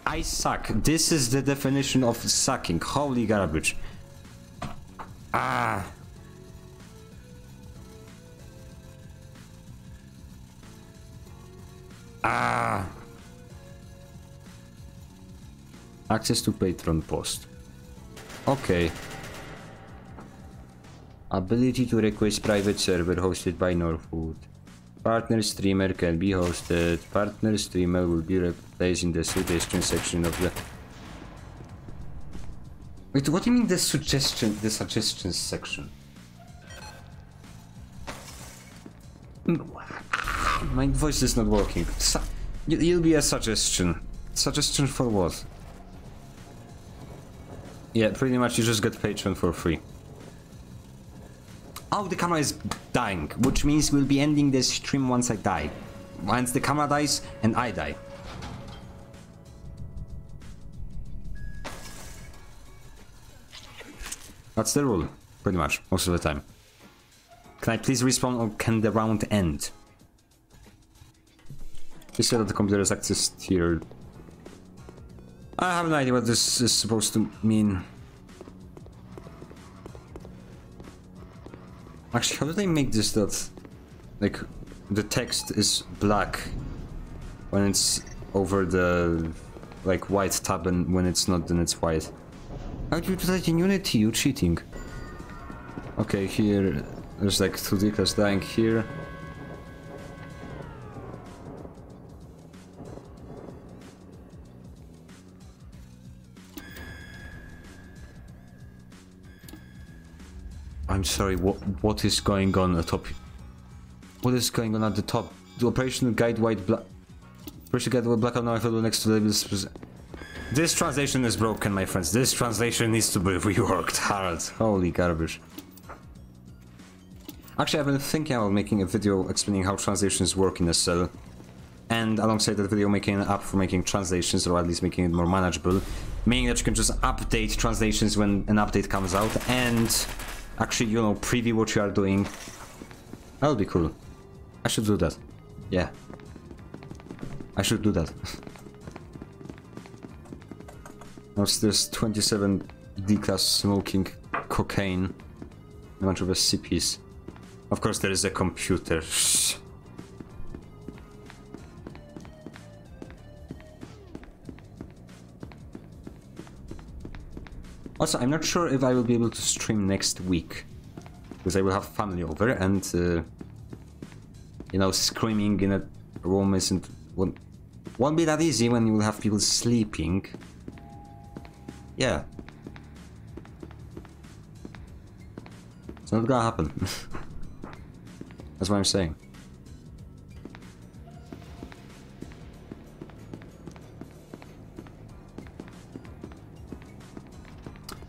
I suck. This is the definition of sucking. Holy garbage. Ah. Ah. Access to Patreon post. Okay. Ability to request private server hosted by Northwood. Partner streamer can be hosted. Partner streamer will be replaced in the suggestion section of the. Wait, what do you mean the suggestion? The suggestions section? My voice is not working. Su you- you'll be a suggestion. Suggestion for what? Yeah, pretty much you just get Patreon for free. Oh, the camera is dying, which means we'll be ending this stream once I die. Once the camera dies and I die. That's the rule, pretty much, most of the time. Can I please respawn or can the round end? You said that the computer is accessed here. I have no idea what this is supposed to mean. Actually, how do they make this that, like, the text is black when it's over the, like, white tab and when it's not, then it's white? How do you do that in Unity? You're cheating. Okay, here, there's like two decals dying here. I'm sorry, what what is going on at the top? What is going on at the top? The operational guide white black. Operation guide white black I follow next to labels. This translation is broken, my friends. This translation needs to be reworked. Harold, holy garbage. Actually, I've been thinking about making a video explaining how translations work in SL. And alongside that video, making an app for making translations, or at least making it more manageable. Meaning that you can just update translations when an update comes out, and actually, you know, preview what you are doing. That'll be cool. I should do that. Yeah. I should do that. There's 27 D-class smoking cocaine. A bunch of SCPs. Of course there is a computer. Also, I'm not sure if I will be able to stream next week. Because I will have family over and... Uh, you know, screaming in a room isn't... Won't, won't be that easy when you will have people sleeping. Yeah. It's not gonna happen. That's what I'm saying.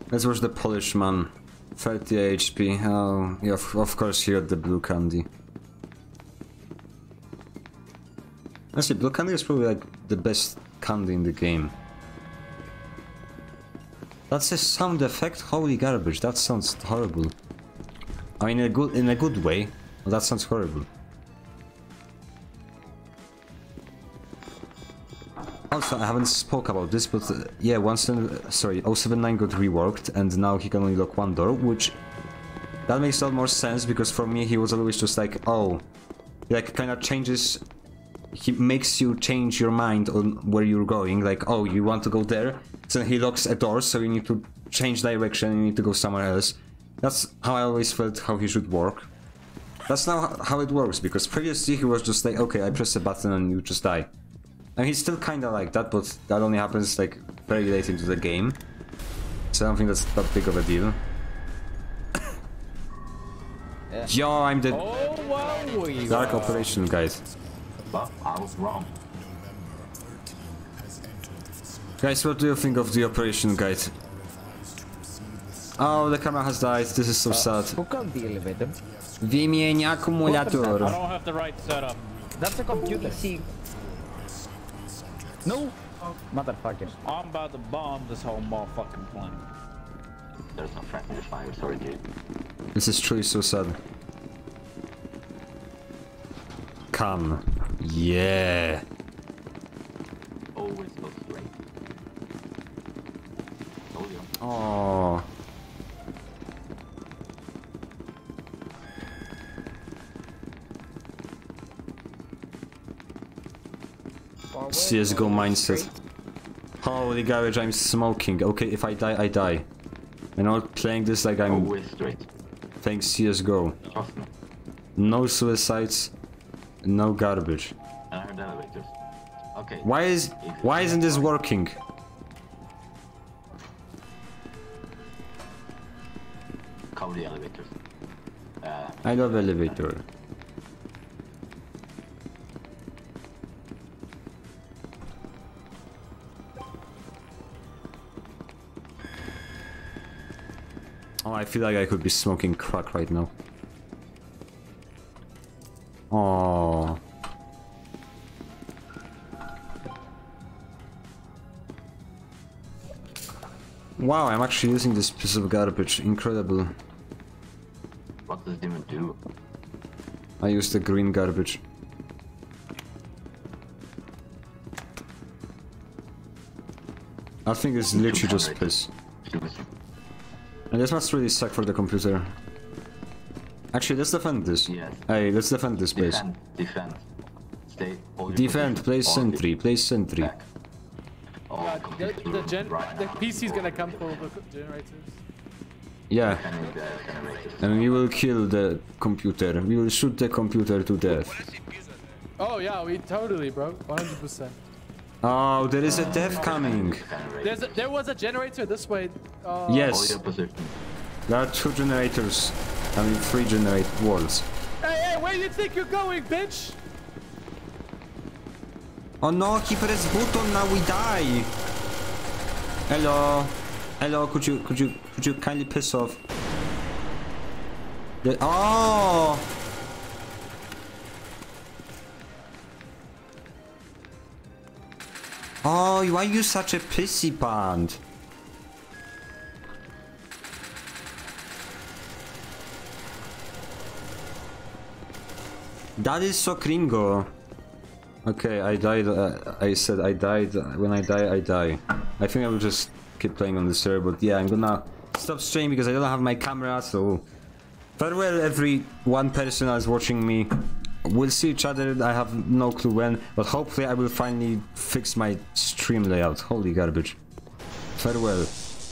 Let's watch the Polish man. 30 HP. Oh, yeah, of, course he got the blue candy. Honestly, blue candy is probably like the best candy in the game. That's a sound effect? Holy garbage, that sounds horrible. I mean, in a good, in a good way, that sounds horrible. Also, I haven't spoke about this, but uh, yeah, once, uh, sorry, 079 got reworked, and now he can only lock one door, which that makes a lot more sense because for me he was always just like, oh, like kind of changes, he makes you change your mind on where you're going, like, oh, you want to go there, so he locks a door, so you need to change direction, you need to go somewhere else. That's how I always felt how he should work. That's now how it works, because previously he was just like, okay, I press a button and you just die. And he's still kinda like that, but that only happens like very late into the game. So I don't think that's that big of a deal. Yo, I'm the Oh, wow, Dark. Operation guys. But I was wrong. Guys, what do you think of the Operation Guide? Oh, the camera has died. This is so uh, sad. Who can deal with them? Wymień akumulator. I don't have the right setup. That's a computer. See. No. Motherfucker. I'm about to bomb this whole motherfucking plane. There's no friendly fire, sorry dude. This is truly so sad. Come. Yeah. Always go straight. Told you. Oh. CSGO mindset. Holy garbage, I'm smoking. Okay, if I die, I die. You know, playing this like I'm playing CSGO. Trust me. No suicides, no garbage. And I heard elevators. Okay. Why is why isn't this working? The elevators. Uh, I love elevator. Oh, I feel like I could be smoking crack right now. Oh. Wow, I'm actually using this piece of garbage. Incredible. What does it even do? I used the green garbage. I think it's literally just piss. And this must really suck for the computer. Actually, let's defend this. Yes. Hey, let's defend this place. Defend. Defend. Stay. hold your Defend, position. place sentry, place sentry. All Yeah, the, the, room gen right the now. PC's gonna come for the generators. Yeah. Defending the generators. And we will kill the computer. We will shoot the computer to death. Oh yeah, we totally, bro. 100%. Oh, there is a death coming. There's a, there was a generator this way. Uh, Yes. There are two generators. I mean, three generate walls. Hey, hey, where do you think you're going, bitch? Oh no, he pressed button, now we die. Hello. Hello, could you, could you, could you kindly piss off? The, oh! Oh, why are you such a pissy pant? That is so cringo. Okay, I died. Uh, I said I died. When I die, I die. I think I will just keep playing on the server. But yeah, I'm gonna stop streaming because I don't have my camera. So farewell, every one person that's watching me. We'll see each other. I have no clue when, but hopefully I will finally fix my stream layout. Holy garbage. Farewell.